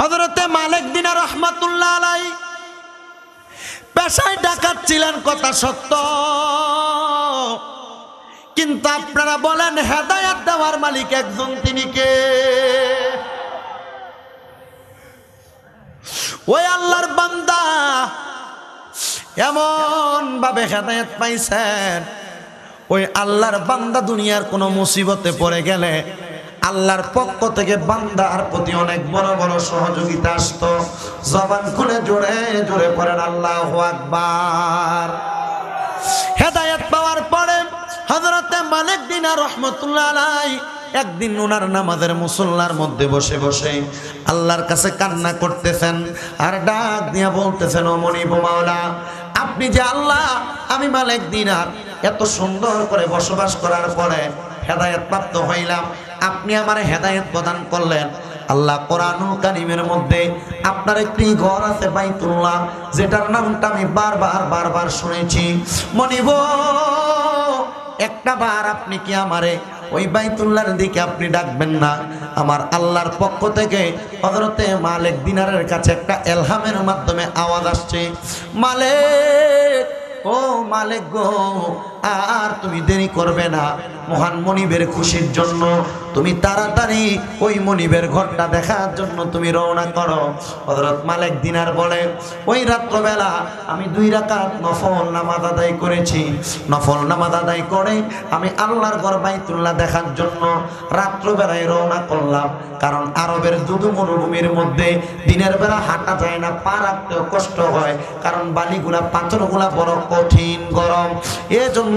হজরতে মালিক দিনা রহমাতুল্লাহ আলাই পেশায় ডাকাত ছিলেন কথা সত্য। কিন্তু আপনারা বলেন, হেদায়াত দেওয়ার মালিক একজন, তিনি কে? ওই আল্লাহর বান্দা এমন ভাবে হেদায়ত পাইছেন, ওই আল্লাহর বান্দা দুনিয়ার কোনো মুসিবতে পড়ে গেলে আল্লাহর পক্ষ থেকে বান্দার প্রতি অনেক বড় বড় সহযোগিতা আসতো। জবান খুলে জোরে জোরে পড়েন, আল্লাহ আকবার। হেদায়ত পাওয়ার পরে হজরতে মালিক দিনা রহমতুল্লাহ আলাই একদিন ওনার নামাজের মুসল্লার মধ্যে বসে বসে আল্লাহর কাছে কান্না করতেছেন আর ডাক দিয়া বলতেছেন, ও মনিব মাওলা, আপনি যে আল্লাহ, আমি মালিক দিনার। এত সুন্দর করে বসবাস করার পরে হেদায়ত প্রাপ্ত হইলাম। আপনি আমার হেদায়ত প্রদান করলেন। আল্লাহ কোরআনুল কারিমের মধ্যে আপনার একটি ঘর আছে বাইতুল্লাহ, যেটার নামটা আমি বারবার বারবার শুনেছি। মনিব, একটা বার আপনি কি আমারে ওই বাইতুল্লাহর দিকে আপনি ডাকবেন না? আমার আল্লাহর পক্ষ থেকে হজরতে মালিক দিনারের কাছে একটা এলহামের মাধ্যমে আওয়াজ আসছে। মালিক, ও মালিক গো আর তুমি দেরি করবে না। মহান মনিবের খুশির জন্য তুমি তাড়াতাড়ি ওই মনিবের ঘরটা দেখার জন্য তুমি রওনা করো। হজরত মালিক দিনার বলে, ওই রাত্রবেলা আমি দুই রাকাত নফল নামাজ আদায় করেছি। নফল নামাজ আদায় করে আমি আল্লাহর ঘর বাইতুল্লাহ দেখার জন্য রাত্রবেলায় রওনা করলাম। কারণ আরবের দুদু মরুভূমির মধ্যে দিনের বেলা হাঁটা যায় না, পা রাখতেও কষ্ট হয়। কারণ বালিগুলা, পাথরগুলা বড় কঠিন গরম। এজন্য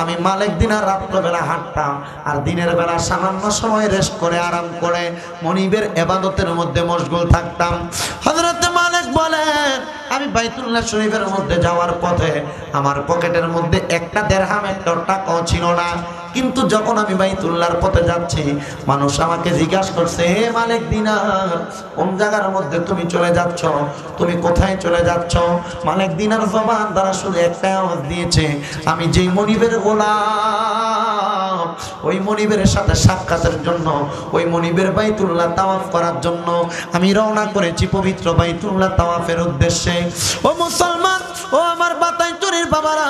আমি মালিক দিনা রাত্রবেলা হাঁটতাম। আর দিনের বেলা সামান্য সময় রেস্ট করে, আরাম করে মনিবের এবাদতের মধ্যে মশগুল থাকতাম। হজরত মালিক বলেন আমি বাইতুল্লাহ শরীফের মধ্যে যাওয়ার পথে আমার পকেটের মধ্যে একটা দেড়হাম একটা টাকাও ছিল না। কিন্তু যখন আমি বাইতুল্লাহর পথে যাচ্ছি, মানুষ আমাকে জিজ্ঞাসা করছে, হে মালিক দিনার কোন জায়গার মধ্যে তুমি চলে যাচ্ছ? তুমি কোথায় চলে যাচ্ছ? মালিক দিনার জবান দ্বারা শুধু একটা আওয়াজ দিয়েছে, আমি যেই মনিবের গোলাম। ওই মনিবের সাথে সাক্ষাতের জন্য, ওই মনিবের বাইতুল্লাহ তাওয়াফ করার জন্য আমি রওনা করেছি পবিত্র বাইতুল্লাহ তাওয়াফের উদ্দেশ্যে। ও মুসলমান, ও আমার বাতাই চুরির বাবারা,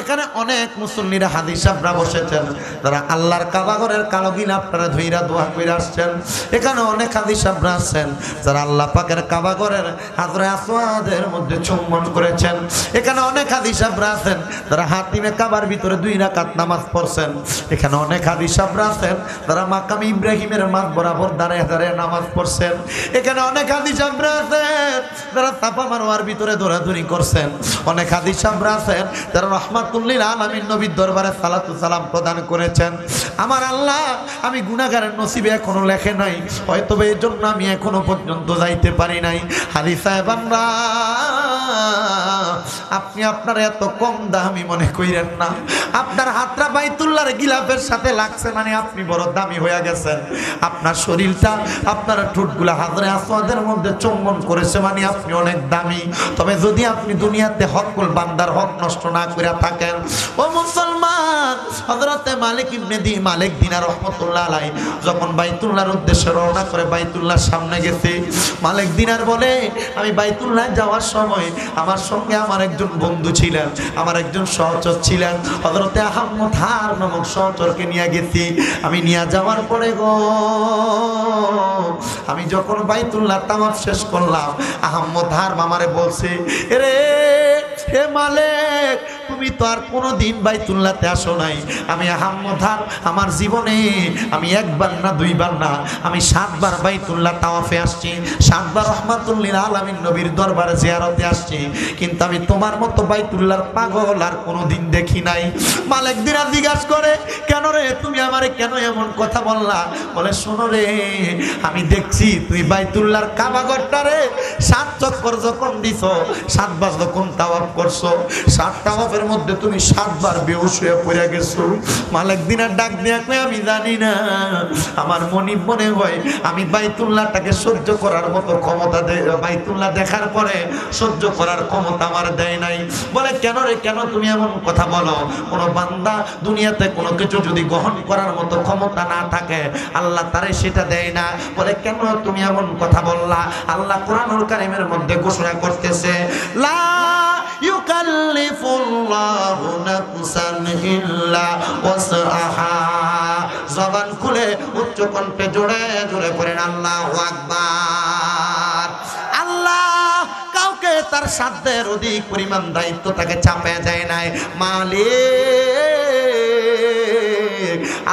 এখানে অনেক মুসল্লিরা হাদিস সাবরা বসেছেন, তারা আল্লাহর কাবাগরের কালো গিলা আপনারা ধুইরা দোয়া করে আসছেন। এখানে অনেক হাদিস সাবরা আছেন, যারা আল্লাহ পাকের কাবাগরের হাজরে আসওয়াদের মধ্যে চুম্বন করেছেন। এখানে অনেক হাদিস সাবরা আছেন, যারা হাতিমে কাবার ভিতরে দুই রাকাত নামাজ পড়ছেন। এখানে অনেক হাদিস আছেন, যারা মাকাম ইব্রাহিমের মাঠ বরাবর দাঁড়ায় দাঁড়ায় নামাজ পড়ছেন। এখানে অনেক হাদিস আছেন, যারা চাপা মারোয়ার ভিতরে দৌড়াদৌড়ি করছেন। অনেক হাদিস আছেন, যারা রহমাতুল্লিল আলমীর নবীর দরবারে সালাতু সালাম প্রদান করেছেন। আমার আল্লাহ, আমি গুনাগারের নসিবে এখনও লেখে নাই হয়তো এই জন্য আমি এখনও পর্যন্ত যাইতে পারি নাই। হারি সাহেব, আমরা আপনি আপনার এত কম দামি মনে কইরেন না। আপনার হাতটা বাইতুল্লাহর গিলাফের সাথে লাগছে মানে আপনি বড় দামি হয়ে গেছেন। আপনার শরীরটা, আপনার ঠোঁটগুলা হাজরে আসওয়াদের মধ্যে চুম্বন করেছে মানে আপনি অনেক দামি। তবে যদি আপনি দুনিয়াতে হকুল বান্দার হক নষ্ট না করে থাকেন, ও মুসলমান হজরতে মালিক ইবনে দি, মালিক দিনা রহমতুল্লাহ আলাই যখন বাইতুল্লাহর উদ্দেশ্যে রওনা করে বাইতুল্লাহর সামনে গেছে, মালিক দিনার বলে, আমি বাইতুল্লাহ যাওয়ার সময় আমার সঙ্গে আমার একজন বন্ধু ছিলেন, আমার একজন সহচর ছিলেন হজরতে আহম্মদ হার নামক সহচরকে নিয়ে গেছি। আমি নিয়ে যাওয়ার পরে গো, আমি যখন বাইতুল্লাহ তামাক শেষ করলাম, আহম্মদ হার মামারে বলছে রে হে মালিক তুমি তো আর কোনো দিন বাইতুল্লাতে আসো নাই। আমি আহম্মদার আমার জীবনে। আমি একবার না দুইবার না, আমি সাতবার বাইতুল্লাহ তাওয়াফে আসছি, সাতবার রহমাতুল্লিল আলমিন নবীর দরবারে জিয়ারতে আসছি। কিন্তু আমি তোমার মতো বাইতুল্লাহর পাগল আর কোনো দিন দেখি নাই। মালিক দিনা জিজ্ঞাসা করে, কেন রে, তুমি আমারে কেন এমন কথা বললা? বলে, শোনো রে, আমি দেখছি তুই বাইতুল্লাহর কাবাগরটা রে, সাত চক্কর যখন দিছ সাতবার যখন তাওয়াফ করছ, সাত তাওয়াফে তাওয়াফের মধ্যে তুমি সাতবার বেহুশ হয়ে পড়ে গেছো। মালিক দিনার ডাক দিয়া আমি জানি না। আমার মনি মনে হয়, আমি বাইতুল্লাহটাকে সহ্য করার মতো ক্ষমতা বাইতুল্লাহ দেখার পরে সহ্য করার ক্ষমতা আমার দেয় নাই। বলে, কেন রে, কেন তুমি এমন কথা বলো? কোনো বান্দা দুনিয়াতে কোনো কিছু যদি গ্রহণ করার মতো ক্ষমতা না থাকে, আল্লাহ তারে সেটা দেয় না। বলে, কেন তুমি এমন কথা বললা? আল্লাহ কোরআনুল কারিমের মধ্যে ঘোষণা করতেছে, লা ইউকাল্লিফুল্লাহু নাফসান ইল্লা ওয়াসআহা। জবান খুলে উচ্চ কণ্ঠে জোরে জোরে করেন আল্লাহু আকবার। আল্লাহ কাউকে তার সাধ্যের অধিক পরিমাণ দায়িত্ব তাকে চাপে যায় নাই। মালিক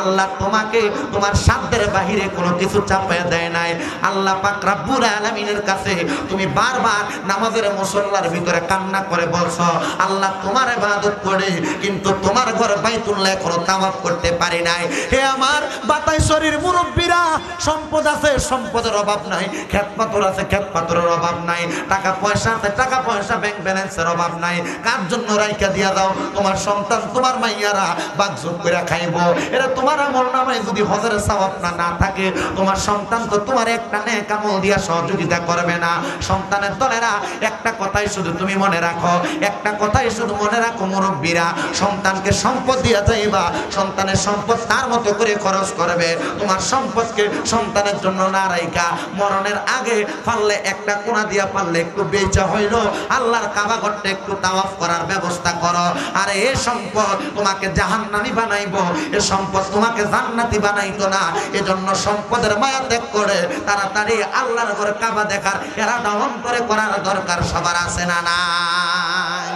আল্লাহ তোমাকে তোমার সাধ্যের বাহিরে কোনো কিছু চাপে দেয় নাই। আল্লাহ পাক রাব্বুল আলামিনের কাছে তুমি বারবার নামাজের মুসল্লার ভিতরে কান্না করে বলছো, আল্লাহ তোমার ইবাদত করে, কিন্তু তোমার ঘর বাইতুল্লাহ কোনো তাওয়াফ করতে পারি নাই। হে আমার বাতাই শরীর মুরব্বীরা, সম্পদ আছে, সম্পদের অভাব নাই খেত পাথর আছে খেত পাথরের অভাব নাই, টাকা পয়সা আছে, টাকা পয়সা ব্যাংক ব্যালেন্সের অভাব নাই। কার জন্য রাইকা দিয়া দাও? তোমার সন্তান, তোমার মাইয়ারা বাগজুগ করে খাইব। এটা তোমার আমল নামায় যদি হজরের সওয়াব না না থাকে, তোমার সন্তান তো তোমার একটা নেক আমল দিয়া সহযোগিতা করবে না। সন্তানের দলেরা, একটা কথাই শুধু তুমি মনে রাখো, একটা কথাই শুধু মনে রাখো মুরব্বীরা, সন্তানকে সম্পদ দিয়া যাইবা, সন্তানের সম্পদ তার মতো করে খরচ করবে। তোমার সম্পদকে সন্তানের জন্য না রাইকা মরণের আগে পারলে একটা কোনা দিয়া পারলে একটু বেচা হইল, আল্লাহর কাবা ঘরটা একটু তাওয়াফ করার ব্যবস্থা করো। আর এ সম্পদ তোমাকে জাহান্নামি বানাইবো, এ সম্পদ তোমাকে জান্নাতি বানাইতো না। এজন্য সম্পদের মায়া ত্যাগ করে তাড়াতাড়ি আল্লাহর ঘরে কাবা দেখার এরা অন্তরে করার দরকার সবার আছে না নাই?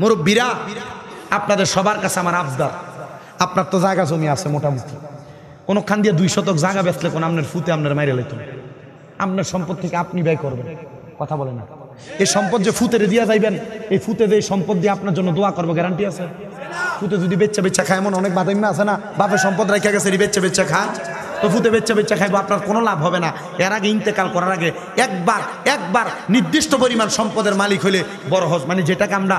মুরব্বীরা, আপনাদের সবার কাছে আমার আবদার। আপনার তো জায়গা জমি আছে মোটামুটি। কোনোখান দিয়ে দুই শতক জায়গা বেচলে কোন আপনার ফুতে আপনার মাইরে লইতো আপনার সম্পদ থেকে আপনি ব্যয় করবেন। কথা বলে না। এই সম্পদ যে ফুতেরে দিয়া যাইবেন, এই ফুতে যে এই সম্পদ দিয়ে আপনার জন্য দোয়া করব গ্যারান্টি আছে? ফুতে যদি বেচ্চা বেচ্চা খায়, এমন অনেক বাদামি আছে না, বাপের সম্পদ রেখে গেছে বেচ্চা বেচ্চা খা তো ফুতে বেচ্চা বেচ্চা খাইবো, আপনার কোনো লাভ হবে না। এর আগে ইন্তেকাল করার আগে একবার একবার নির্দিষ্ট পরিমাণ সম্পদের মালিক হলে বড় হজ। মানে যেটাকে আমরা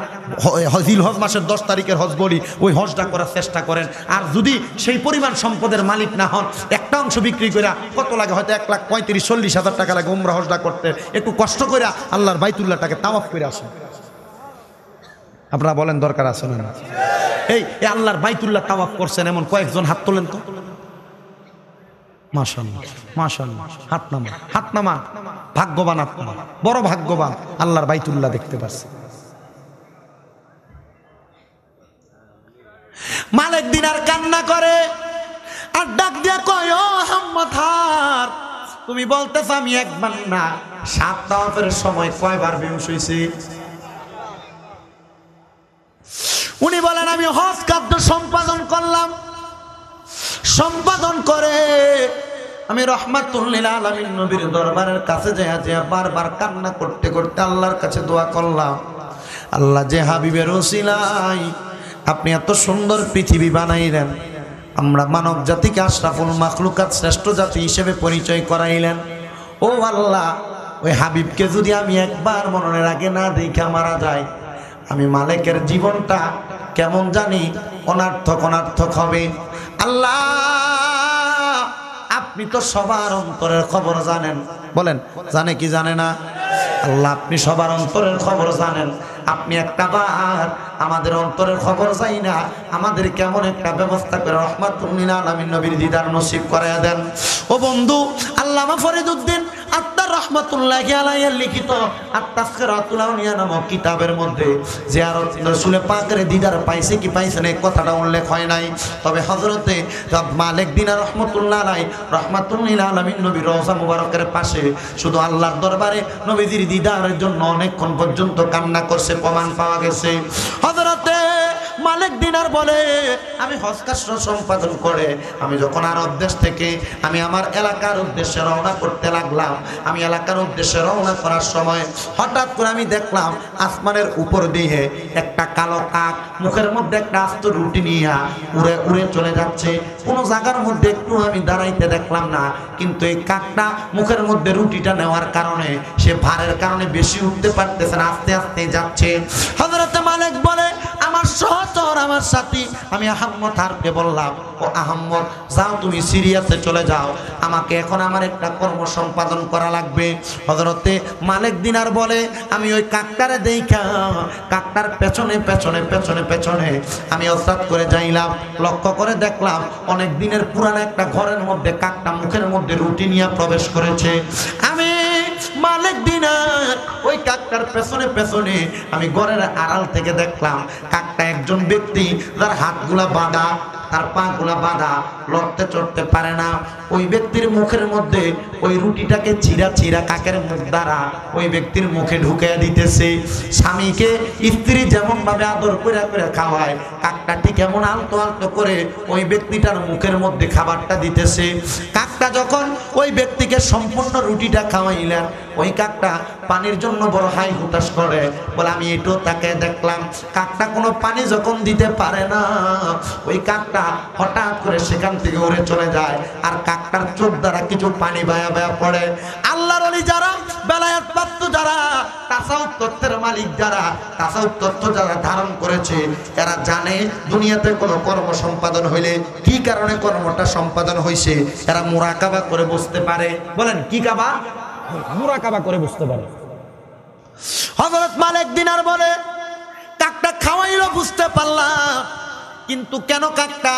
হজিল হজ মাসের দশ তারিখের হজ বলি, ওই হজটা করার চেষ্টা করেন। আর যদি সেই পরিমাণ সম্পদের মালিক না হন, একটা অংশ বিক্রি করে কত লাগে? হয়তো এক লাখ পঁয়ত্রিশ, চল্লিশ হাজার টাকা লাগে উমরা হজটা করতে। একটু কষ্ট করে আল্লাহর বাইতুল্লাহটাকে তাওয়াফ করে আসেন। আপনারা বলেন দরকার আছে না? এই আল্লাহর বাইতুল্লাহ তাওয়াফ করছেন এমন কয়েকজন হাত তোলেন তো। ভাগ্যবান বড় ভাগ্যবান আল্লাহর বাইতুল্লাহ দেখতে মালিক দিনার কান্না করে, আর ডাক দিয়া কয় তুমি বলতেছ আমি একবার না। সাত তাওয়াফের সময় কয়বার বেহুশ হইছি? উনি বলেন, আমি হজ কাব্য সম্পাদন করলাম। সম্পাদন করে আমি রহমাতুল্লিল আলমিন নবীর দরবারের কাছে যেয়া যেয়া বারবার কান্না করতে করতে আল্লাহর কাছে দোয়া করলাম। আল্লাহ যে হাবিবের ওসিলাই আপনি এত সুন্দর পৃথিবী বানাইলেন, আমরা মানব জাতিকে আশরাফুল মাখলুকাত শ্রেষ্ঠ জাতি হিসেবে পরিচয় করাইলেন। ও আল্লাহ, ওই হাবিবকে যদি আমি একবার মননের আগে না দেখা মারা যায় আমি মালিকের জীবনটা কেমন জানি অনার্থক অনার্থক হবে। আল্লাহ, আপনি তো সবার অন্তরের খবর জানেন। বলেন, জানে কি জানে না? আল্লাহ, আপনি সবার অন্তরের খবর জানেন। আপনি একটা বার আমাদের অন্তরের খবর চাই না, আমাদের কেমন একটা ব্যবস্থা করে রহমাতুল্লিন আলমিন নবীর দিদার নসিব করাইয়া দেন। ও বন্ধু আল্লাহ আল্লামা ফরিদুদ্দিন আত্মার রহমাতুল্লাহ আলাইয়ার লিখিত আত্মাসকেরাতুলাউনিয়া নামক কিতাবের মধ্যে যে আর রসুলে পাকের দিদার পাইছে কি পাইছে না কথাটা উল্লেখ হয় নাই। তবে হজরতে মালিক দিনা রহমতুল্লাহ আলাই রহমাতুল্লিল আলমিন নবী রওজা মুবারকের পাশে শুধু আল্লাহর দরবারে নবীজির দিদারের জন্য অনেকক্ষণ পর্যন্ত কান্না করছে, প্রমাণ পাওয়া গেছে। হজরতে মালিক দিনার বলে, আমি হজকাশ্র সম্পাদন করে, আমি যখন আরব দেশ থেকে, আমি আমার এলাকার উদ্দেশ্যে রওনা করতে লাগলাম আমি এলাকার উদ্দেশ্যে রওনা করার সময় হঠাৎ করে আমি দেখলাম আসমানের উপর দিয়ে একটা কালো কাক মুখের মধ্যে একটা আস্ত রুটি নিয়ে উড়ে উড়ে চলে যাচ্ছে। কোনো জায়গার মধ্যে একটু আমি দাঁড়াইতে দেখলাম না, কিন্তু এই কাকটা মুখের মধ্যে রুটিটা নেওয়ার কারণে সে ভারের কারণে বেশি উঠতে পারতেছে না, আস্তে আস্তে যাচ্ছে। হজরতে মালিক বলে, আমার সহচর, আমার সাথী। আমি আহম্মদ হারকে বললাম, ও আহম্মদ, যাও তুমি সিরিয়াসে চলে যাও। আমাকে এখন আমার একটা কর্ম সম্পাদন করা লাগবে। হজরতে মালিক দিনার বলে, আমি ওই কাকটারে দেখা কাকটার পেছনে পেছনে পেছনে পেছনে আমি অস্তাদ করে যাইলাম। লক্ষ্য করে দেখলাম অনেক দিনের পুরানো একটা ঘরের মধ্যে কাকটা মুখের মধ্যে রুটি নিয়ে প্রবেশ করেছে। আমি মালিক দিনার ওই কাকটার পেছনে পেছনে আমি ঘরের আড়াল থেকে দেখলাম, কাকটা একজন ব্যক্তি, যার হাতগুলা বাঁধা। তার পা গুলা বাঁধা, লড়তে চড়তে পারে না। ওই ব্যক্তির মুখের মধ্যে ওই রুটিটাকে চিরা চিরা কাকের মুখ দ্বারা ওই ব্যক্তির মুখে ঢুকিয়ে দিতেছে। স্বামীকে স্ত্রী যেমন ভাবে আদর করে করে খাওয়ায়, কাকটা ঠিক এমন আলতো আলতো করে ওই ব্যক্তিটার মুখের মধ্যে খাবারটা দিতেছে। কাকটা যখন ওই ব্যক্তিকে সম্পূর্ণ রুটিটা খাওয়াইলেন, ওই কাকটা পানির জন্য বড় হাই হুতাশ করে। বলে, আমি এটাও তাকে দেখলাম, কাকটা কোনো পানি যখন দিতে পারে না, ওই কাকটা হঠাৎ করে সেখান থেকে উড়ে চলে যায় আর কাকটার চোখ দ্বারা কিছু পানি বায়া বায়া পড়ে। আল্লাহর অলি যারা, বেলায়াত প্রাপ্ত যারা তাসাউদ তত্ত্বের মালিক যারা তাসাউদ তত্ত্ব যারা ধারণ করেছে, এরা জানে দুনিয়াতে কোনো কর্ম সম্পাদন হইলে কি কারণে কর্মটা সম্পাদন হয়েছে এরা মোরাকাবা করে বসতে পারে। বলেন, কি কাবা? মুরাকাবা করে বুঝতে পারে। হজরত মালিক দিনার বলে, কাকটা খাওয়াইলো বুঝতে পারলাম, কিন্তু কেন কাকটা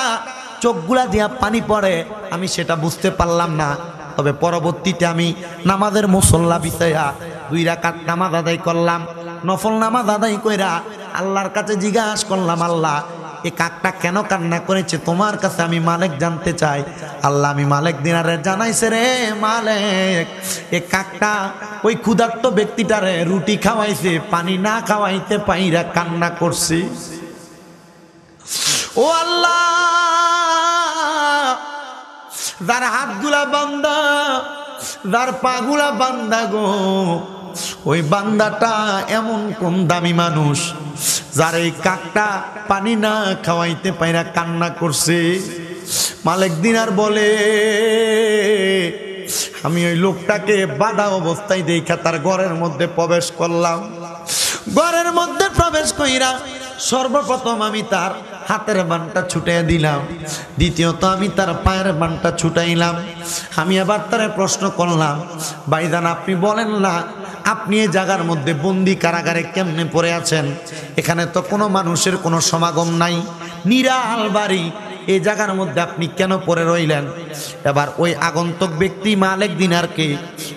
চোখগুলা দিয়া পানি পড়ে, আমি সেটা বুঝতে পারলাম না। তবে পরবর্তীতে আমি নামাজের মুসল্লা বিছাইয়া দুই রাকাত নামাজ আদায় করলাম। নফল নামাজ আদায় কইরা আল্লাহর কাছে জিজ্ঞাসা করলাম, আল্লাহ এ কাকটা কেন কান্না করেছে? তোমার কাছে আমি মালিক জানতে চাই। আল্লাহ আমি মালিক দিনারে জানাইছে রে মালিক। এ কাকটা ওই ক্ষুধার্ত ব্যক্তিটারে রুটি খাওয়াইছে, পানি না খাওয়াইতে পাইরা কান্না করছি। ও আল্লাহ! যার হাতগুলা বান্দা, যার পাগুলা বান্দা গো ওই বান্দাটা এমন কোন দামি মানুষ, যার এই কাকটা পানি না খাওয়াইতে পাইরা কান্না করছে। মালিক দিনার বলে, আমি ওই লোকটাকে বাধা অবস্থায় দেখা তার ঘরের মধ্যে প্রবেশ করলাম। ঘরের মধ্যে প্রবেশ কইরা সর্বপ্রথম আমি তার হাতের বানটা ছুটে দিলাম। দ্বিতীয়ত আমি তার পায়ের বানটা ছুটাইলাম। আমি আবার তারে প্রশ্ন করলাম, ভাইজান, আপনি বলেন না আপনি এই জায়গার মধ্যে বন্দি কারাগারে কেমনে পড়ে আছেন? এখানে তো কোনো মানুষের কোনো সমাগম নাই। নিরাল বাড়ি। এই জায়গার মধ্যে আপনি কেন পড়ে রইলেন? এবার ওই আগন্তক ব্যক্তি মালিক দিনারকে,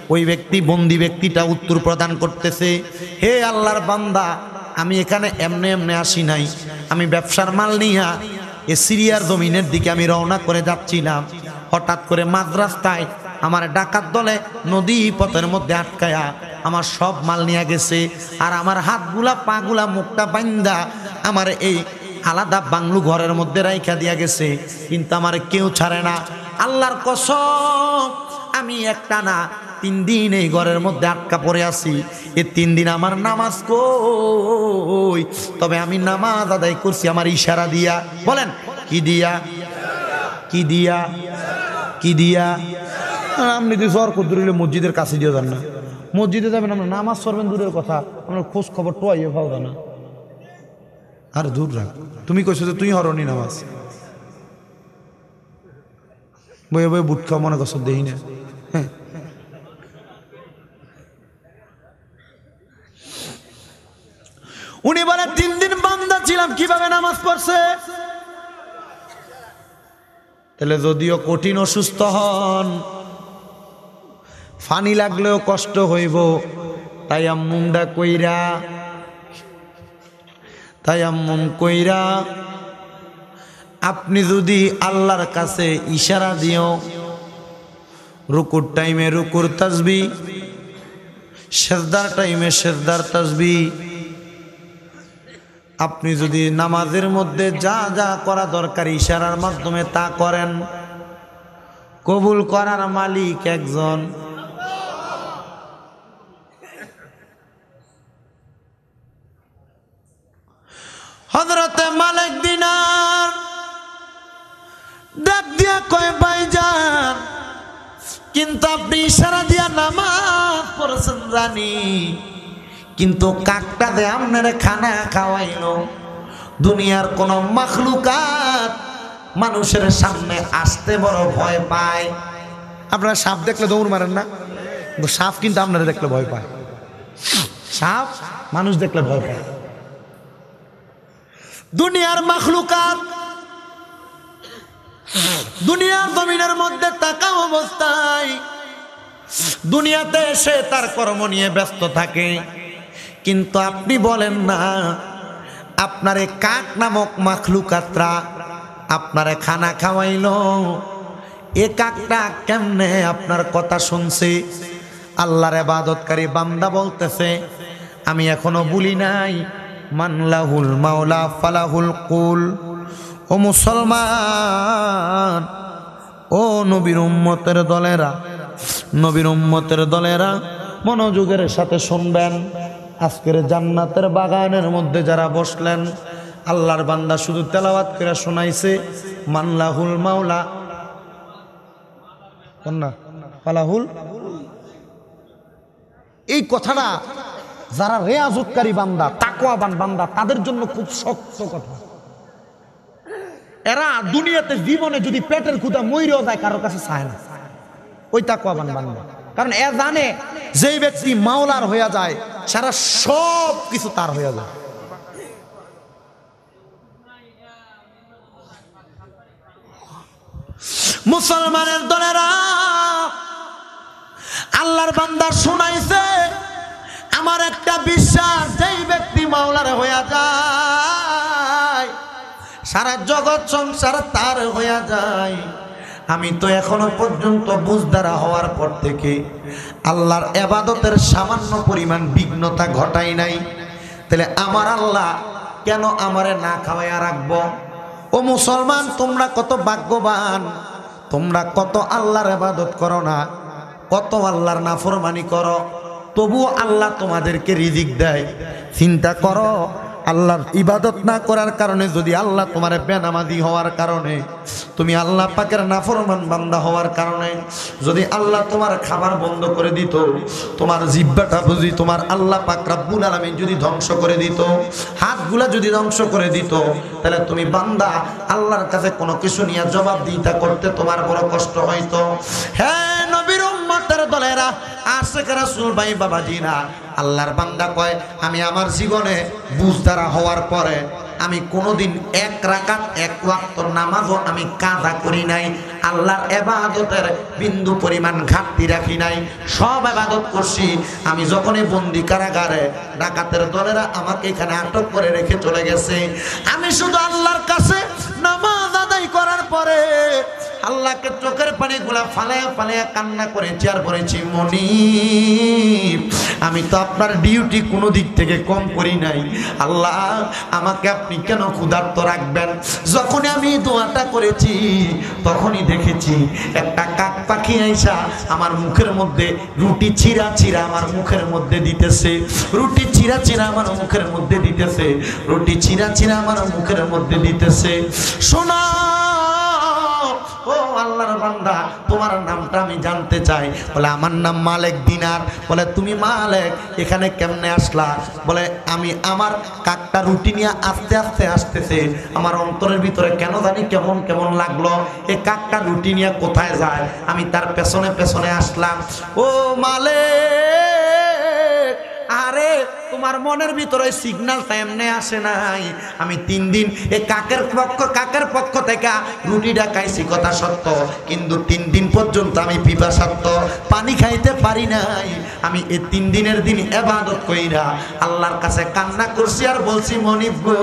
ওই ব্যক্তি বন্দি ব্যক্তিটা উত্তর প্রদান করতেছে, হে আল্লাহর বান্দা, আমি এখানে এমনে এমনে আসি নাই। আমি ব্যবসার মাল নিয়া এ সিরিয়ার জমিনের দিকে আমি রওনা করে যাচ্ছিলাম হঠাৎ করে মাদ্রাস্তায় আমার ডাকাত দলে নদী পথের মধ্যে আটকায়া আমার সব মাল নিয়ে গেছে। আর আমার হাতগুলা, পাগুলা, মুখটা বাইন্দা আমার এই আলাদা বাংলু ঘরের মধ্যে রাইখা দিয়া গেছে। কিন্তু আমার কেউ ছাড়ে না। আল্লাহর কসম, আমি একটা না তিন দিন এই ঘরের মধ্যে আটকা পড়ে আছি। এই তিন দিন আমার নামাজ কই? তবে আমি নামাজ আদায় করছি আমার ইশারা দিয়া। বলেন, কি দিয়া? কি দিয়া? কি দিয়া? আপনি যদি জ্বর করতে মসজিদের কাছে দিয়ে যান না। মসজিদে যাবেন আমরা নামাজ পড়বেন, দূরের কথা। আমরা খোঁজ খবর টোয়াইয়ে পাওয়া না। আর দূর রাখ। তুমি কইছো যে তুই হরনি নামাজ। বয়ে বয়ে বুট খাওয়া মনে করছ দেহি না। হ্যাঁ উনি বলে, তিন দিন বান্দা ছিলাম, কীভাবে নামাজ পড়ছে? তাহলে যদিও কঠিন অসুস্থ হন ফানি লাগলেও কষ্ট হইব। তাই আম্মুমডা কইরা, তাই আম্মুম কইরা, আপনি যদি আল্লাহর কাছে ইশারা দিও, রুকুর টাইমে রুকুর তাজবি, সেজদার টাইমে সেজদার তাজবি, আপনি যদি নামাজের মধ্যে যা যা করা দরকার ইশারার মাধ্যমে তা করেন, কবুল করার মালিক একজন। হজরতে মালিক দিনার ডাক দিয়া কয় ভাইজান কিন্তু আপনি ইশারা দিয়া নামাজ পড়েছেন জানি, কিন্তু কাকটা দে আপনারে খানা খাওয়াইলো, দুনিয়ার কোন মাখলুকাত মানুষের সামনে আসতে বড় ভয় পায়। আপনারা সাপ দেখলে দৌড় মারেন না সাপ কিন্তু আপনারা দেখলে ভয় পায়। সাপ মানুষ দেখলে ভয় পায়। দুনিয়ার মাখলুকাত, দুনিয়ার জমিনের মধ্যে টাকা অবস্থায়, দুনিয়াতে এসে তার কর্ম নিয়ে ব্যস্ত থাকে। কিন্তু আপনি বলেন না, আপনার কাক নামক মাখলুকাতরা আপনারে খানা খাওয়াইল। এ কাকটা কেমনে আপনার কথা শুনছে? আল্লাহর এবাদতকারী বান্দা বলতেছে, আমি এখনও বলি নাই মানলাহুল মাওলা ফালাহুল কুল। ও মুসলমান, ও নবীর উম্মতের দলেরা, নবীর উম্মতের দলেরা মনোযোগের সাথে শুনবেন। আজকের জান্নাতের বাগানের মধ্যে যারা বসলেন, আল্লাহর বান্দা শুধু তেলাওয়াত করে শোনাইছে মানলাহুল মাওলা। কন্যা, ফালাহুল। এই কথাটা যারা রেয়াজতকারী বান্দা, তাকওয়াবান বান্দা, তাদের জন্য খুব শক্ত কথা। এরা দুনিয়াতে জীবনে যদি পেটের ক্ষুদা মইরেও যায় কারোর কাছে চায় না। ওই তাকওয়াবান বান্দা। কারণ এ জানে, যেই ব্যক্তি মাওলার হইয়া যায়, সারা সব কিছু তার হইয়া যায়। মুসলমানের দলেরা আল্লাহর বান্দা শোনাইছে আমার একটা বিশ্বাস, যেই ব্যক্তি মাওলার হইয়া যায়, সারা জগৎ সংসার তার হইয়া যায়। আমি তো এখনও পর্যন্ত বুঝদারা হওয়ার পর থেকে আল্লাহর এবাদতের সামান্য পরিমাণ বিঘ্নতা ঘটাই নাই। তাহলে আমার আল্লাহ কেন আমারে না খাওয়াইয়া রাখব? ও মুসলমান, তোমরা কত ভাগ্যবান, তোমরা কত আল্লাহর এবাদত করো না, কত আল্লাহর নাফরমানি করো। তবুও আল্লাহ তোমাদেরকে রিজিক দেয়। চিন্তা করো, আল্লাহর ইবাদত না করার কারণে যদি আল্লাহ তোমার বেনামাজি হওয়ার কারণে, তুমি আল্লাহ পাকের নাফরমান বান্দা হওয়ার কারণে, যদি আল্লাহ তোমার খাবার বন্ধ করে দিত, তোমার জিব্বাটা বুঝি তোমার আল্লাহ পাক রাব্বুল আলামিন যদি ধ্বংস করে দিত, হাতগুলা যদি ধ্বংস করে দিত, তাহলে তুমি বান্দা আল্লাহর কাছে কোনো কিছু নিয়ে জবাব দিতে করতে তোমার বড় কষ্ট হইতো। হ্যাঁ নবীর উম্মতের দলেরা আশেখ রাসূল ভাই বাবাজিরা আল্লাহর বান্দা কয়, আমি আমার জীবনে বুঝদারা হওয়ার পরে আমি কোনোদিন এক রাকাত, এক ওয়াক্ত নামাজও আমি কাজা করি নাই, আল্লাহর এবাদতের বিন্দু পরিমাণ ঘাটতি রাখি নাই, সব এবাদত করছি। আমি যখনই বন্দি কারাগারে ডাকাতের দলেরা আমাকে এখানে আটক করে রেখে চলে গেছে। আমি শুধু আল্লাহর কাছে নামাজ আদায় করার পরে আল্লাহকে চোখের পানিগুলা ফালায়া ফালায়া কান্না করেছি আর বলেছি মনি আমি তো আপনার ডিউটি কোনো দিক থেকে কম করি নাই। আল্লাহ, আমাকে আপনি কেন ক্ষুধার্ত রাখবেন? যখন আমি দোয়াটা করেছি, তখনই দেখেছি একটা কাক পাখি আইসা আমার মুখের মধ্যে রুটি চিরা চিরা আমার মুখের মধ্যে দিতেছে। রুটি চিরা চিরা আমার মুখের মধ্যে দিতেছে। রুটি চিরা চিরা আমার মুখের মধ্যে দিতেছে। ও আল্লাহর বান্দা, তোমার নামটা আমি জানতে চাই। বলে, আমার নাম মালেক দিনার। বলে, তুমি মালেক, এখানে কেমনে আসলা? বলে, আমি আমার কাকটা রুটি নিয়ে আস্তে আস্তে আসতেছে। আমার অন্তরের ভিতরে কেন জানি কেমন কেমন লাগল। এই কাকটা রুটি নিয়ে কোথায় যায়? আমি তার পেছনে পেছনে আসলাম। ও মালেক! আরে, তোমার মনের ভিতরে সিগন্যালটা এমনি আসে নাই। আমি তিন দিন এ কাকের পক্ষ কাকের পক্ষ থেকে রুটিটা খাইছি কথা সত্য। কিন্তু তিন দিন পর্যন্ত আমি পিপাসাত্ম পানি খাইতে পারি নাই। আমি এই তিন দিনের দিন এবাদত কইরা আল্লাহর কাছে কান্না করছি আর বলছি, মনিব গো,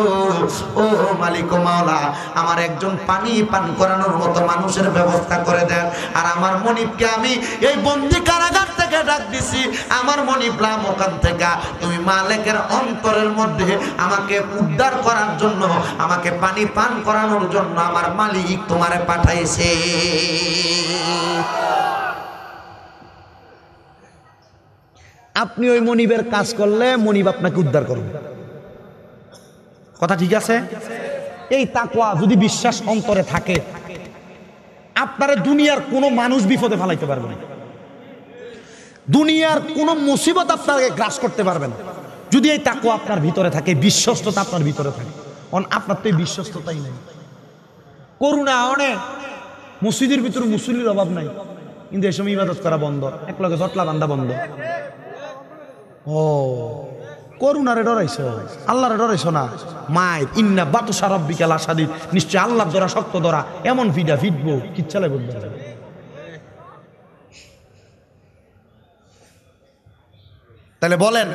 ও মালিক মাওলা, আমার একজন পানি পান করানোর মতো মানুষের ব্যবস্থা করে দেন। আর আমার মনিবকে আমি এই বন্দি কারাগার থেকে ডাক দিছি, আমার মনিবলাম ওখান থেকে, তুমি মাল মালিকের অন্তরের মধ্যে আমাকে উদ্ধার করার জন্য, আমাকে পানি পান করানোর জন্য আমার মালিক তোমারে পাঠাইছে। আপনি ওই মনিবের কাজ করলে মনিব আপনাকে উদ্ধার করবে। কথা ঠিক আছে? এই তাকওয়া যদি বিশ্বাস অন্তরে থাকে, আপনারা দুনিয়ার কোনো মানুষ বিপদে ফেলাইতে পারবে না। দুনিয়ার কোনো মুসিবত আপনাকে গ্রাস করতে পারবে না। যদি এই তাকওয়া আপনার ভিতরে থাকে বিশ্বস্ততা আপনার ভিতরে থাকে। অন, আপনার তো এই বিশ্বস্ততাই নেই। করুণা অনেক মসজিদের ভিতরে মুসলির অভাব নাই। কিন্তু এই সময় ইবাদত করা বন্ধ। এক লগে জটলা বান্ধা বন্ধ। ও, করুণারে ডরাইছ? আল্লাহরে ডরাইছ না? মায়ের, ইন্না বাতু সারব্বিকাল আসাদিদ। নিশ্চয় আল্লাহর ধরা শক্ত ধরা এমন ফিডা ফিটবো কিচ্ছালে বলবে তাহলে বলেন,